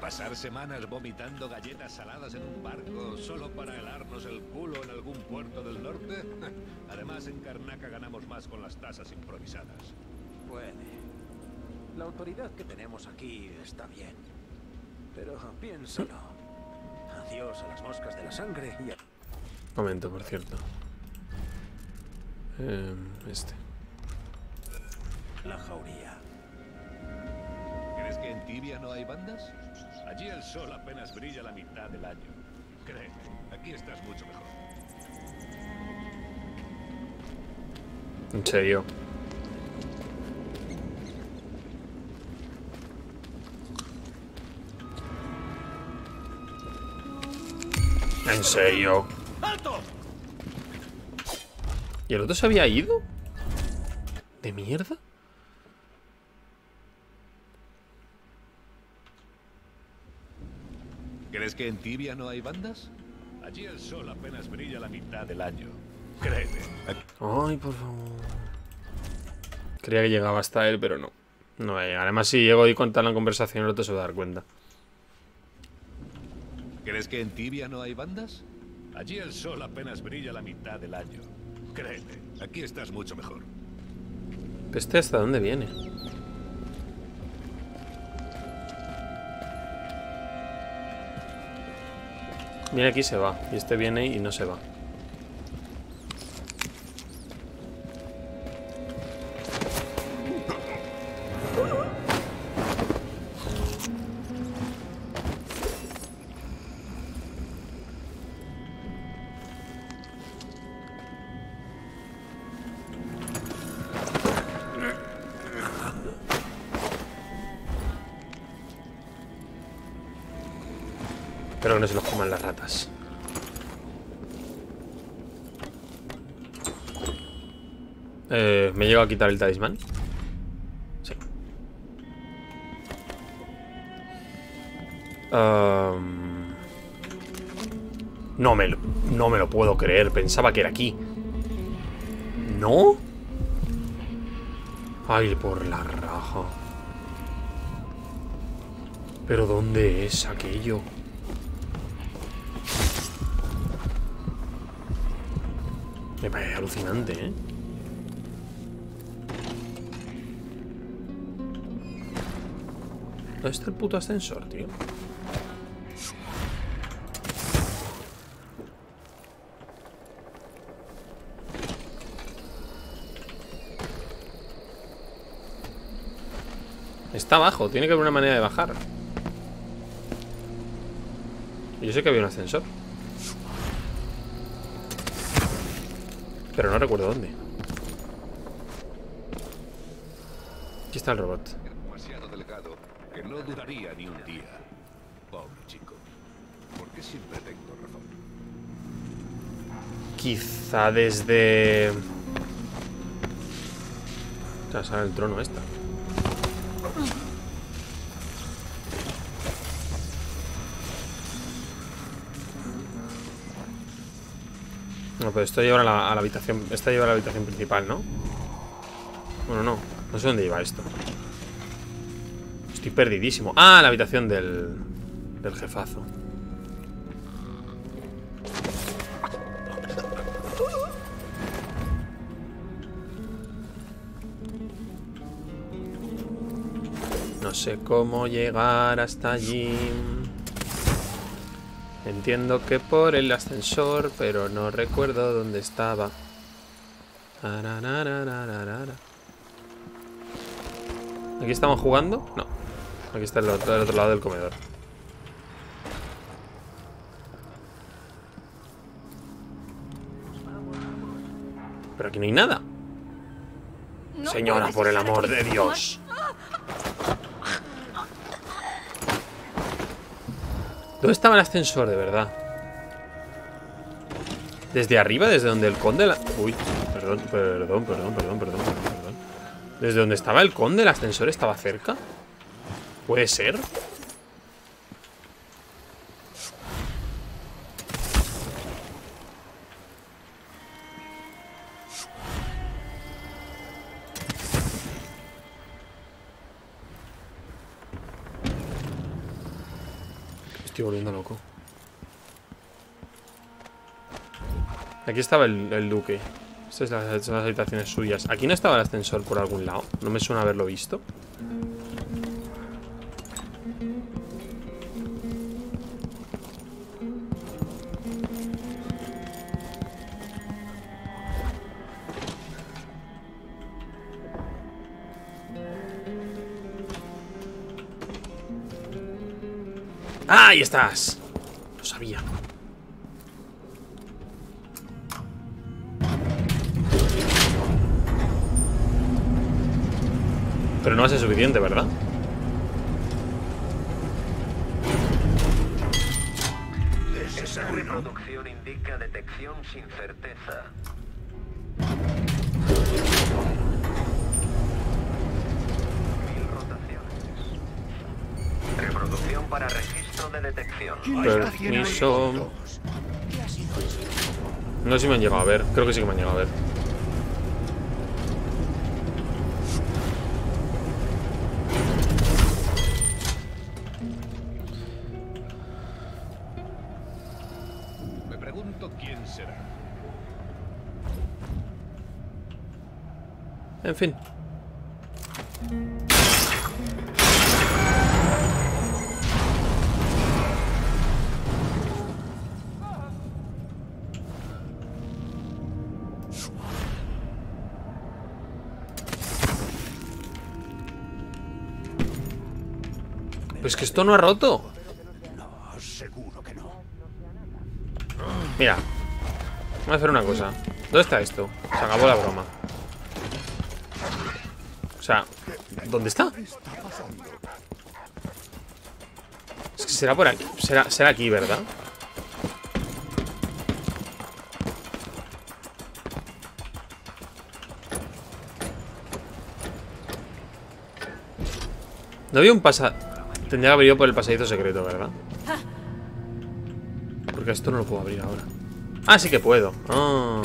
Pasar semanas vomitando galletas saladas en un barco solo para helarnos el culo en algún puerto del norte. Además, en Karnaca ganamos más con las tasas improvisadas. Puede. La autoridad que tenemos aquí está bien. Pero piénsalo. Adiós a las moscas de la sangre y a... Momento, por cierto. Em, este. la jauría. ¿Crees que en Tibia no hay bandas? Allí el sol apenas brilla la mitad del año. Créeme, aquí estás mucho mejor. En serio. En serio. ¿Y el otro se había ido? ¿De mierda? ¿Crees que en Tibia no hay bandas? Allí el sol apenas brilla la mitad del año. Créeme, Ay, por favor. Creía que llegaba hasta él, pero no. No a llegar. Además, si llego y contar la conversación, el otro se va a dar cuenta. ¿Crees que en Tibia no hay bandas? Allí el sol apenas brilla la mitad del año. Créeme, aquí estás mucho mejor. ¿Este hasta dónde viene? Viene aquí se va. Y este viene y no se va. Eh, ¿Me llego a quitar el talismán? Sí. No, me lo, no me lo puedo creer. Pensaba que era aquí. ¿No? Ay, por la raja. ¿Pero dónde es aquello? Me parece alucinante, ¿eh? ¿Dónde está el puto ascensor, tío? Está abajo, tiene que haber una manera de bajar. Yo sé que había un ascensor. Pero no recuerdo dónde. Aquí está el robot. Demasiado delgado que no duraría ni un día. Pobre chico. ¿Por qué siempre tengo razón? Quizá desde... La sala del trono esta. No, pero esto lleva a la, a la habitación. Esta lleva a la habitación principal, ¿no? Bueno, no. No sé dónde lleva esto. Perdidísimo. Ah, la habitación del. del jefazo. No sé cómo llegar hasta allí. Entiendo que por el ascensor, pero no recuerdo dónde estaba. ¿Aquí estamos jugando? No. Aquí está el otro, el otro lado del comedor. Pero aquí no hay nada. No Señora, por el amor de Dios. ¿Dónde estaba el ascensor, de verdad? ¿Desde arriba? ¿Desde donde el conde la... Uy, perdón, perdón, perdón, perdón, perdón. ¿Desde donde estaba el conde el ascensor estaba cerca? ¿Puede ser? Estoy volviendo loco. Aquí estaba el, el duque. Estas son las habitaciones suyas. Aquí no estaba el ascensor por algún lado. No me suena haberlo visto. Ahí estás! Lo sabía. Pero no ser suficiente, ¿verdad? Esta reproducción indica detección sin certeza. Mil rotaciones. Reproducción para registro de detección. Permiso. No sé si me han llegado a ver. Creo que sí que me han llegado a ver. Me pregunto quién será. En fin. Que esto no ha roto. No, seguro que no. Mira. Vamos a hacer una cosa. ¿Dónde está esto? Se acabó la broma. O sea, ¿dónde está? Es que será por aquí. Será, será aquí, ¿verdad? No había un pasa... Tendría que haber ido por el pasadizo secreto, ¿verdad? Porque esto no lo puedo abrir ahora. Ah, sí que puedo. Ah.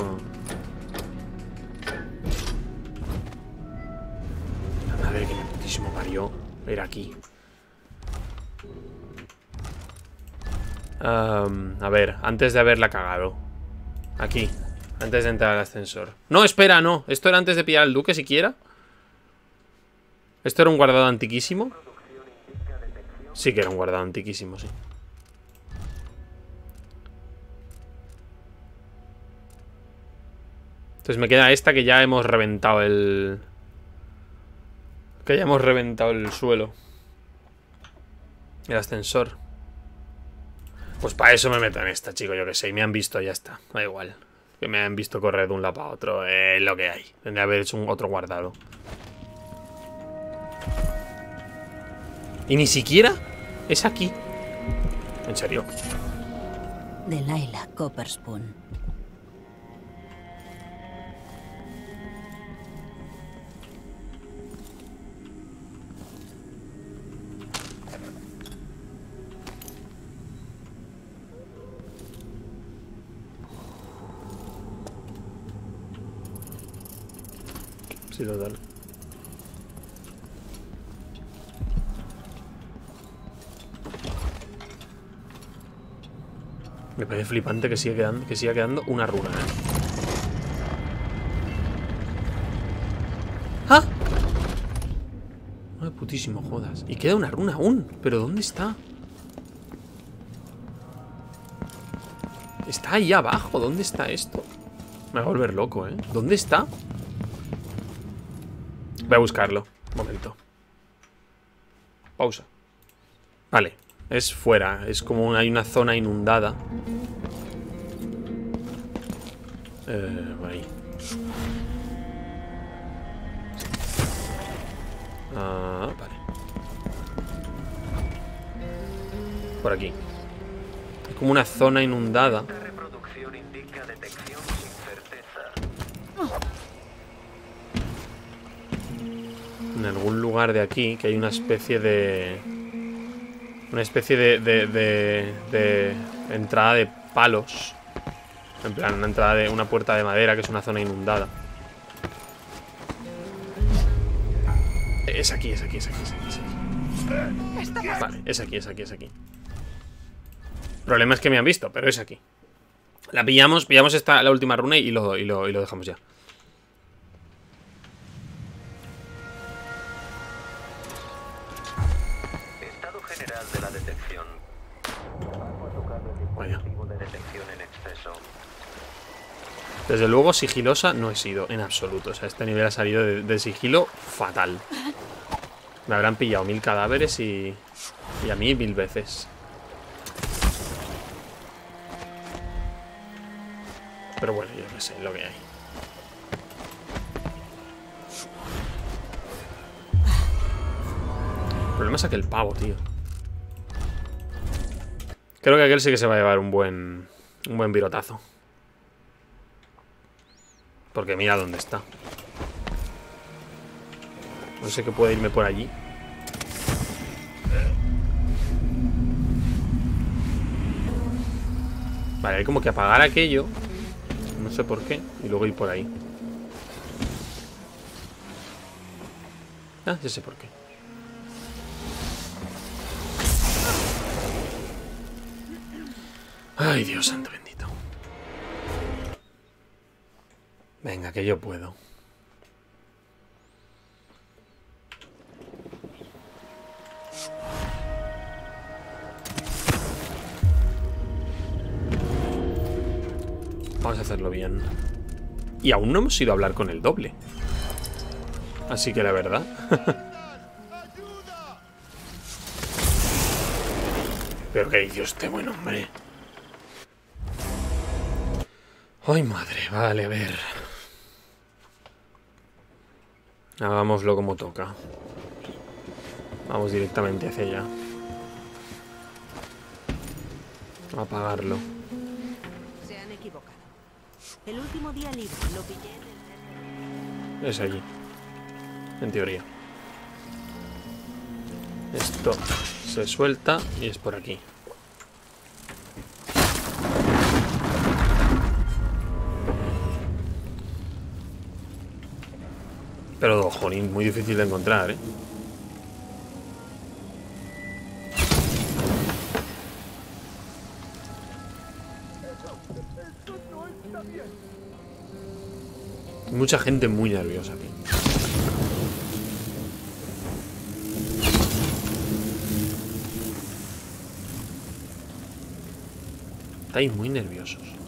La madre que me putísimo parió. Era aquí. A ver, antes de haberla cagado. Aquí. Antes de entrar al ascensor. No, espera, no. ¿Esto era antes de pillar al duque siquiera? ¿Esto era un guardado antiquísimo? Sí que era un guardado antiquísimo, sí. Entonces me queda esta que ya hemos reventado el... Que ya hemos reventado el suelo. El ascensor. Pues para eso me meto en esta, chico, yo que sé. Y me han visto, ya está. Da igual. Que me han visto correr de un lado a otro. Es lo que hay. Tendría que haber hecho un otro guardado. Y ni siquiera es aquí. En serio. Delilah Copperspoon. Sí, total. Me parece flipante que siga quedando, que siga quedando una runa, ¿eh? ¡Ah! No putísimo, jodas. Y queda una runa aún. ¿Pero dónde está? Está ahí abajo. ¿Dónde está esto? Me va a volver loco, ¿eh? ¿Dónde está? Voy a buscarlo. Un momento. Pausa. Vale. Es fuera. Es como hay una zona inundada. Eh, ahí. Ah, vale. Por aquí. Es como una zona inundada. En algún lugar de aquí que hay una especie de... Una especie de, de, de, de entrada de palos. En plan, una entrada de una puerta de madera que es una zona inundada. Es aquí, es aquí, es aquí, es aquí, es aquí. Vale, es aquí, es aquí, es aquí. El problema es que me han visto, pero es aquí. La pillamos, pillamos esta, la última runa y lo, y lo, y lo dejamos ya. Desde luego, sigilosa no he sido en absoluto. O sea, este nivel ha salido de, sigilo fatal. Me habrán pillado mil cadáveres y, y a mí mil veces. Pero bueno, yo qué sé, lo que hay. El problema es aquel pavo, tío. Creo que aquel sí que se va a llevar un buen, un buen virotazo. Porque mira dónde está. No sé que puede irme por allí. Vale, hay como que apagar aquello. No sé por qué. Y luego ir por ahí. Ah, ya sé por qué. Ay, Dios santo bendito. Venga, que yo puedo. Vamos a hacerlo bien. Y aún no hemos ido a hablar con el doble. Así que la verdad... Pero qué dice usted, buen hombre. Ay, madre, vale, a ver. Hagámoslo como toca. Vamos directamente hacia allá. A apagarlo. Se han equivocado. El último día libre lo pillé en el... Es allí. En teoría. Esto se suelta y es por aquí. Jolín, muy difícil de encontrar, ¿eh? Mucha gente muy nerviosa aquí. Estáis muy nerviosos.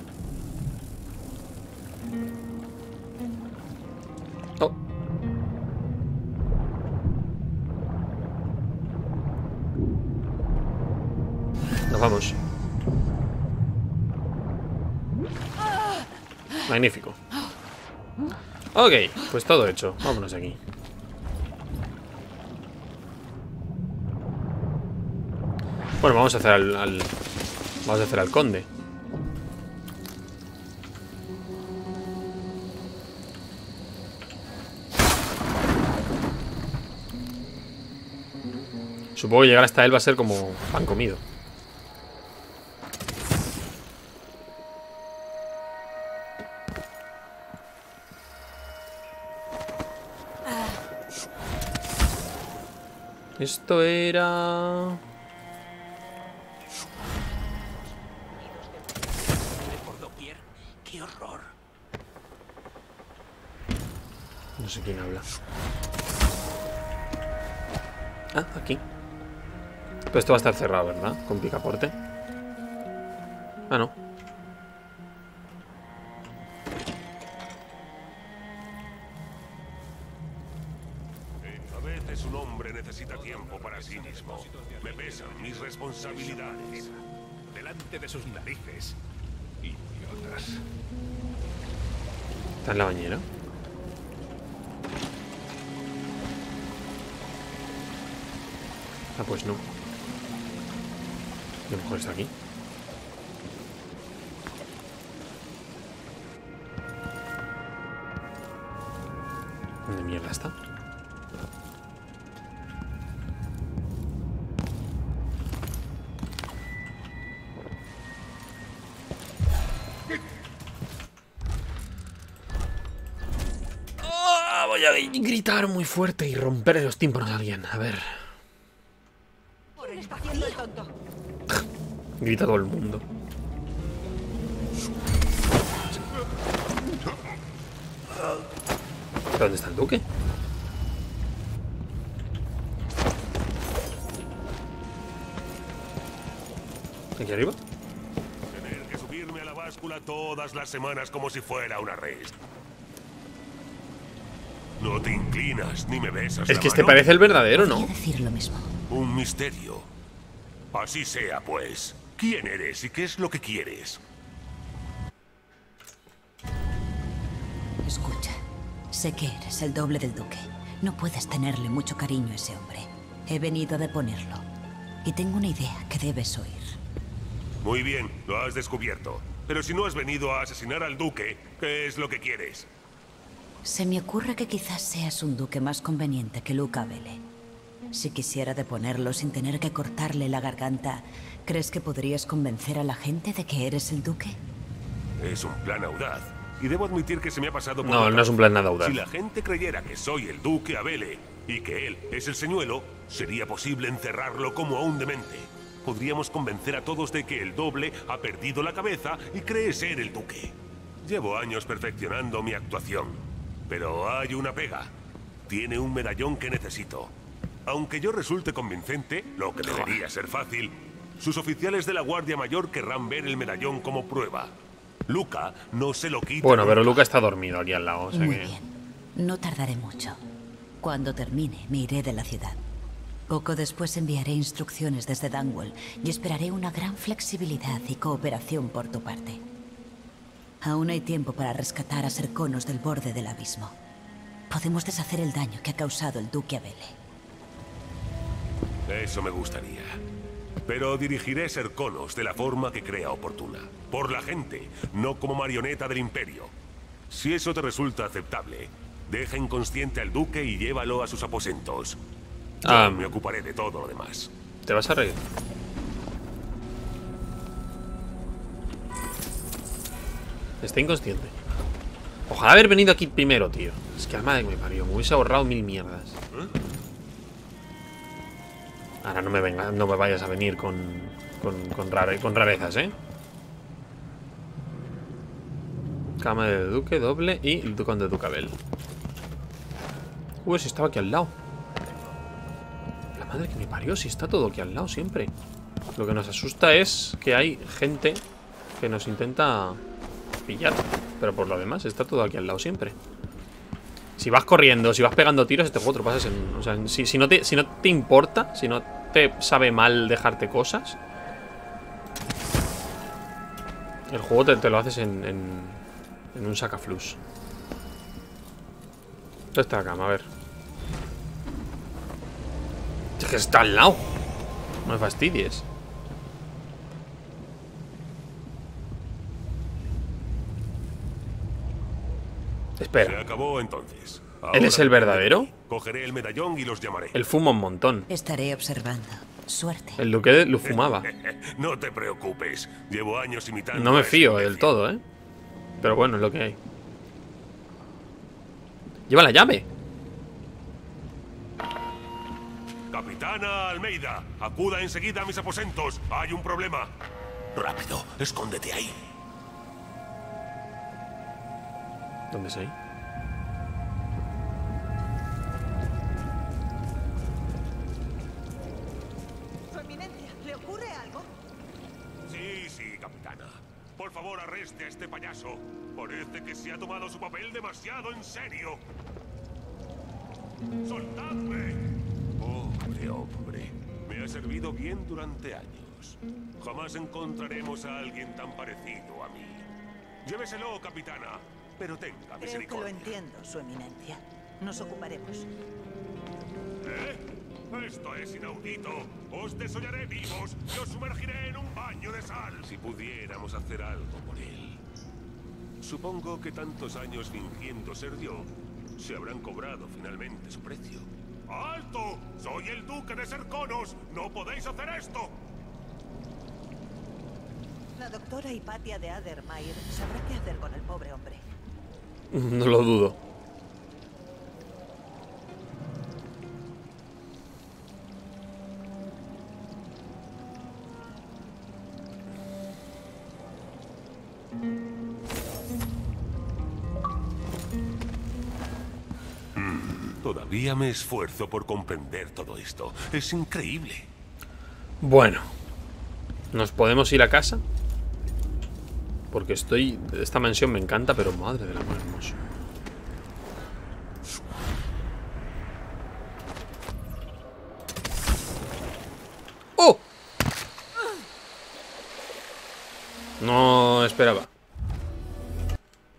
Vamos. Magnífico. Ok, pues todo hecho. Vámonos aquí. Bueno, vamos a hacer al, al- Vamos a hacer al conde. Supongo que llegar hasta él va a ser como pan comido. Esto era... ¡Qué horror! No sé quién habla. Ah, aquí. Pero esto va a estar cerrado, ¿verdad? Con picaporte. Ah, no. Responsabilidades. Delante de sus narices. Idiotas. Está en la bañera. Ah, pues no. A lo mejor está aquí. Muy fuerte y romper los tímpanos a alguien. A ver. Grita todo el mundo. ¿Pero ¿Dónde está el duque? ¿Aquí arriba? Tener que subirme a la báscula todas las semanas como si fuera una res. No te inclinas ni me besas. Es la que este mano. parece el verdadero, ¿no? decir lo mismo. Un misterio. Así sea, pues. ¿Quién eres y qué es lo que quieres? Escucha, sé que eres el doble del duque. No puedes tenerle mucho cariño a ese hombre. He venido a deponerlo. Y tengo una idea que debes oír. Muy bien, lo has descubierto. Pero si no has venido a asesinar al duque, ¿qué es lo que quieres? Se me ocurre que quizás seas un duque más conveniente que Luca Vele. Si quisiera deponerlo sin tener que cortarle la garganta, ¿crees que podrías convencer a la gente de que eres el duque? Es un plan audaz. Y debo admitir que se me ha pasado por No, no es un plan nada audaz. Si la gente creyera que soy el duque Abele y que él es el señuelo, sería posible encerrarlo como a un demente. Podríamos convencer a todos de que el doble ha perdido la cabeza y cree ser el duque. Llevo años perfeccionando mi actuación. Pero hay una pega. Tiene un medallón que necesito. Aunque yo resulte convincente, lo que debería ser fácil, sus oficiales de la Guardia Mayor querrán ver el medallón como prueba. Luca no se lo quita. Bueno, pero. Luca está dormido aquí al lado, o sea Muy que... bien. No tardaré mucho. Cuando termine, me iré de la ciudad. Poco después enviaré instrucciones desde Dunwall y esperaré una gran flexibilidad y cooperación por tu parte. Aún hay tiempo para rescatar a Serconos del borde del abismo. Podemos deshacer el daño que ha causado el Duque Abele. Eso me gustaría. Pero dirigiré Serconos de la forma que crea oportuna. Por la gente, no como marioneta del imperio. Si eso te resulta aceptable, deja inconsciente al duque y llévalo a sus aposentos. Yo Ah. me ocuparé de todo lo demás. ¿Te vas a reír? Está inconsciente. Ojalá haber venido aquí primero, tío. Es que la madre que me parió. Me hubiese ahorrado mil mierdas. Ahora no me venga, no me vayas a venir con, con, con, con rarezas, ¿eh? Cama de Duque, doble y el Conde de Ducabel. Uy, si estaba aquí al lado. La madre que me parió, si está todo aquí al lado siempre. Lo que nos asusta es que hay gente que nos intenta pillar. Pero por lo demás, está todo aquí al lado siempre. Si vas corriendo, si vas pegando tiros, este juego te lo pasas en... O sea, si, no te, si no te importa, si no te sabe mal dejarte cosas... El juego te, te lo haces en, en, en un sacaflus. ¿Dónde está la cama? A ver. Es que está al lado. No me fastidies. Se Espera, acabó entonces. ¿él es el verdadero? Cogeré el medallón y los llamaré. Él fuma un montón. Estaré observando. Suerte. El duque lo fumaba. No te preocupes. Llevo años imitando. No me fío del todo, ¿eh? Pero bueno, es lo que hay. Lleva la llave. Capitana Almeida, acuda enseguida a mis aposentos. Hay un problema. Rápido, escóndete ahí. ¿Dónde es ahí? Su eminencia, ¿le ocurre algo? Sí, sí, capitana. Por favor, arreste a este payaso. Parece que se ha tomado su papel demasiado en serio. ¡Soltadme! Pobre hombre. Me ha servido bien durante años. Jamás encontraremos a alguien tan parecido a mí. Lléveselo, capitana. Pero tenga Creo que lo misericordia. entiendo, Su eminencia. Nos ocuparemos. ¿Eh? Esto es inaudito. Os desollaré vivos y os sumergiré en un baño de sal. Si pudiéramos hacer algo por él. Supongo que tantos años fingiendo ser yo se habrán cobrado finalmente su precio. ¡Alto! ¡Soy el duque de Serconos! ¡No podéis hacer esto! La doctora Hipatia de Adermair sabrá qué hacer con el pobre hombre. No lo dudo. Todavía me esfuerzo por comprender todo esto. Es increíble. Bueno. ¿Nos podemos ir a casa? Porque estoy... Esta mansión me encanta, pero madre del amor hermoso. ¡Oh! No esperaba.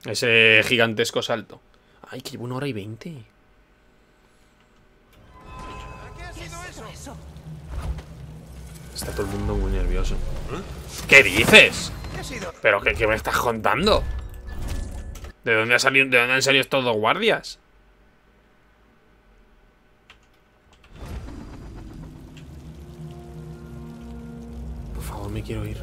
Ese gigantesco salto. Ay, que llevo una hora y veinte. Está todo el mundo muy nervioso. ¿Qué dices? ¿Pero qué, qué me estás contando? ¿De dónde, ha salido, ¿De dónde han salido estos dos guardias? Por favor, me quiero ir.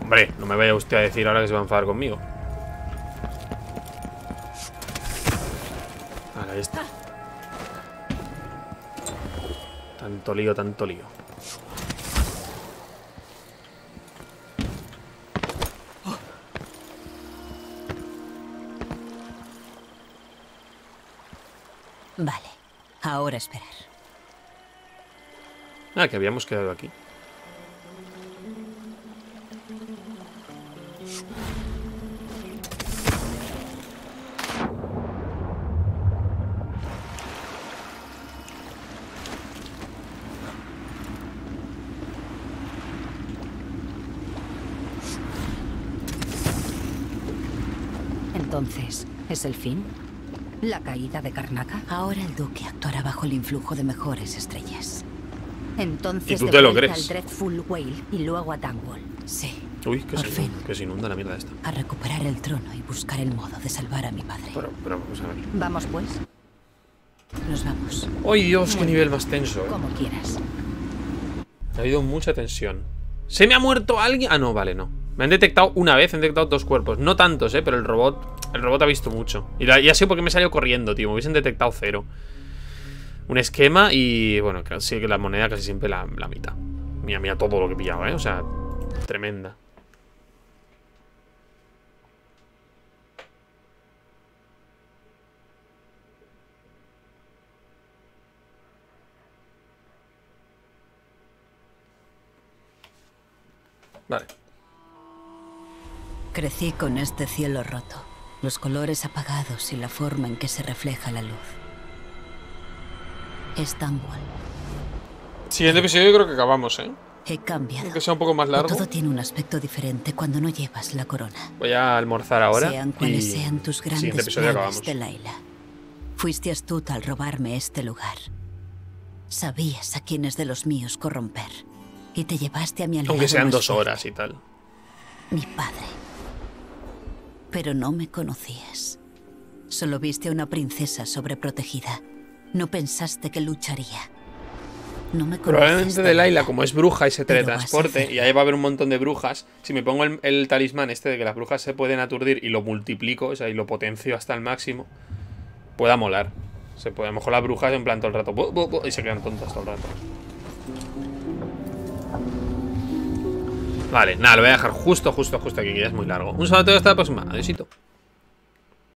Hombre, no me vaya usted a decir ahora que se va a enfadar conmigo. Ahora, está. Tanto lío, tanto lío. Vale. Ahora esperar. Ah, que habíamos quedado aquí. Entonces, ¿es el fin? ¿La caída de Karnaka? Ahora el duque actuará bajo el influjo de mejores estrellas. Entonces ¿Y tú te lo crees? al Dreadful Whale y luego a Dunwall. Sí. Uy, que Por se, fin. inunda, que se inunda la mierda esta. A recuperar el trono y buscar el modo de salvar a mi padre. Pero, pero vamos a ver. Vamos pues. Nos vamos. ¡Ay, Dios! ¡Qué nivel más tenso! eh. Como quieras. Ha habido mucha tensión. ¿Se me ha muerto alguien? Ah, no, vale, no. Me han detectado una vez, han detectado dos cuerpos. No tantos, eh, pero el robot. El robot ha visto mucho. Y, la- y ha sido porque me he salido corriendo, tío. Me hubiesen detectado cero. Un esquema y. Bueno, casi que la moneda casi siempre la, la mitad. Mira, mira todo lo que he pillado, eh. O sea, tremenda. Vale. Crecí con este cielo roto, los colores apagados y la forma en que se refleja la luz. Estambul. Siguiente episodio creo que acabamos, ¿eh? He cambiado. Aunque sea un poco más largo. Todo tiene un aspecto diferente cuando no llevas la corona. Voy a almorzar ahora. Sean cuales y sean tus siguiente grandes episodio planes acabamos. de Laila. Fuiste astuta al robarme este lugar. Sabías a quiénes de los míos corromper. Y te llevaste a mi aliado Aunque sean dos horas y tal. Mi padre. Pero no me conocías. Solo viste a una princesa sobreprotegida. No pensaste que lucharía. No me. Probablemente de Laila, como es bruja y se teletransporte, y ahí va a haber un montón de brujas, si me pongo el, el talismán este de que las brujas se pueden aturdir y lo multiplico, o sea, y lo potencio hasta el máximo, pueda molar. Se puede, a lo mejor las brujas en plan todo el rato, y se quedan tontas todo el rato. Vale, nada, lo voy a dejar justo, justo, justo aquí, que ya es muy largo. Un saludo hasta la próxima. Adiósito.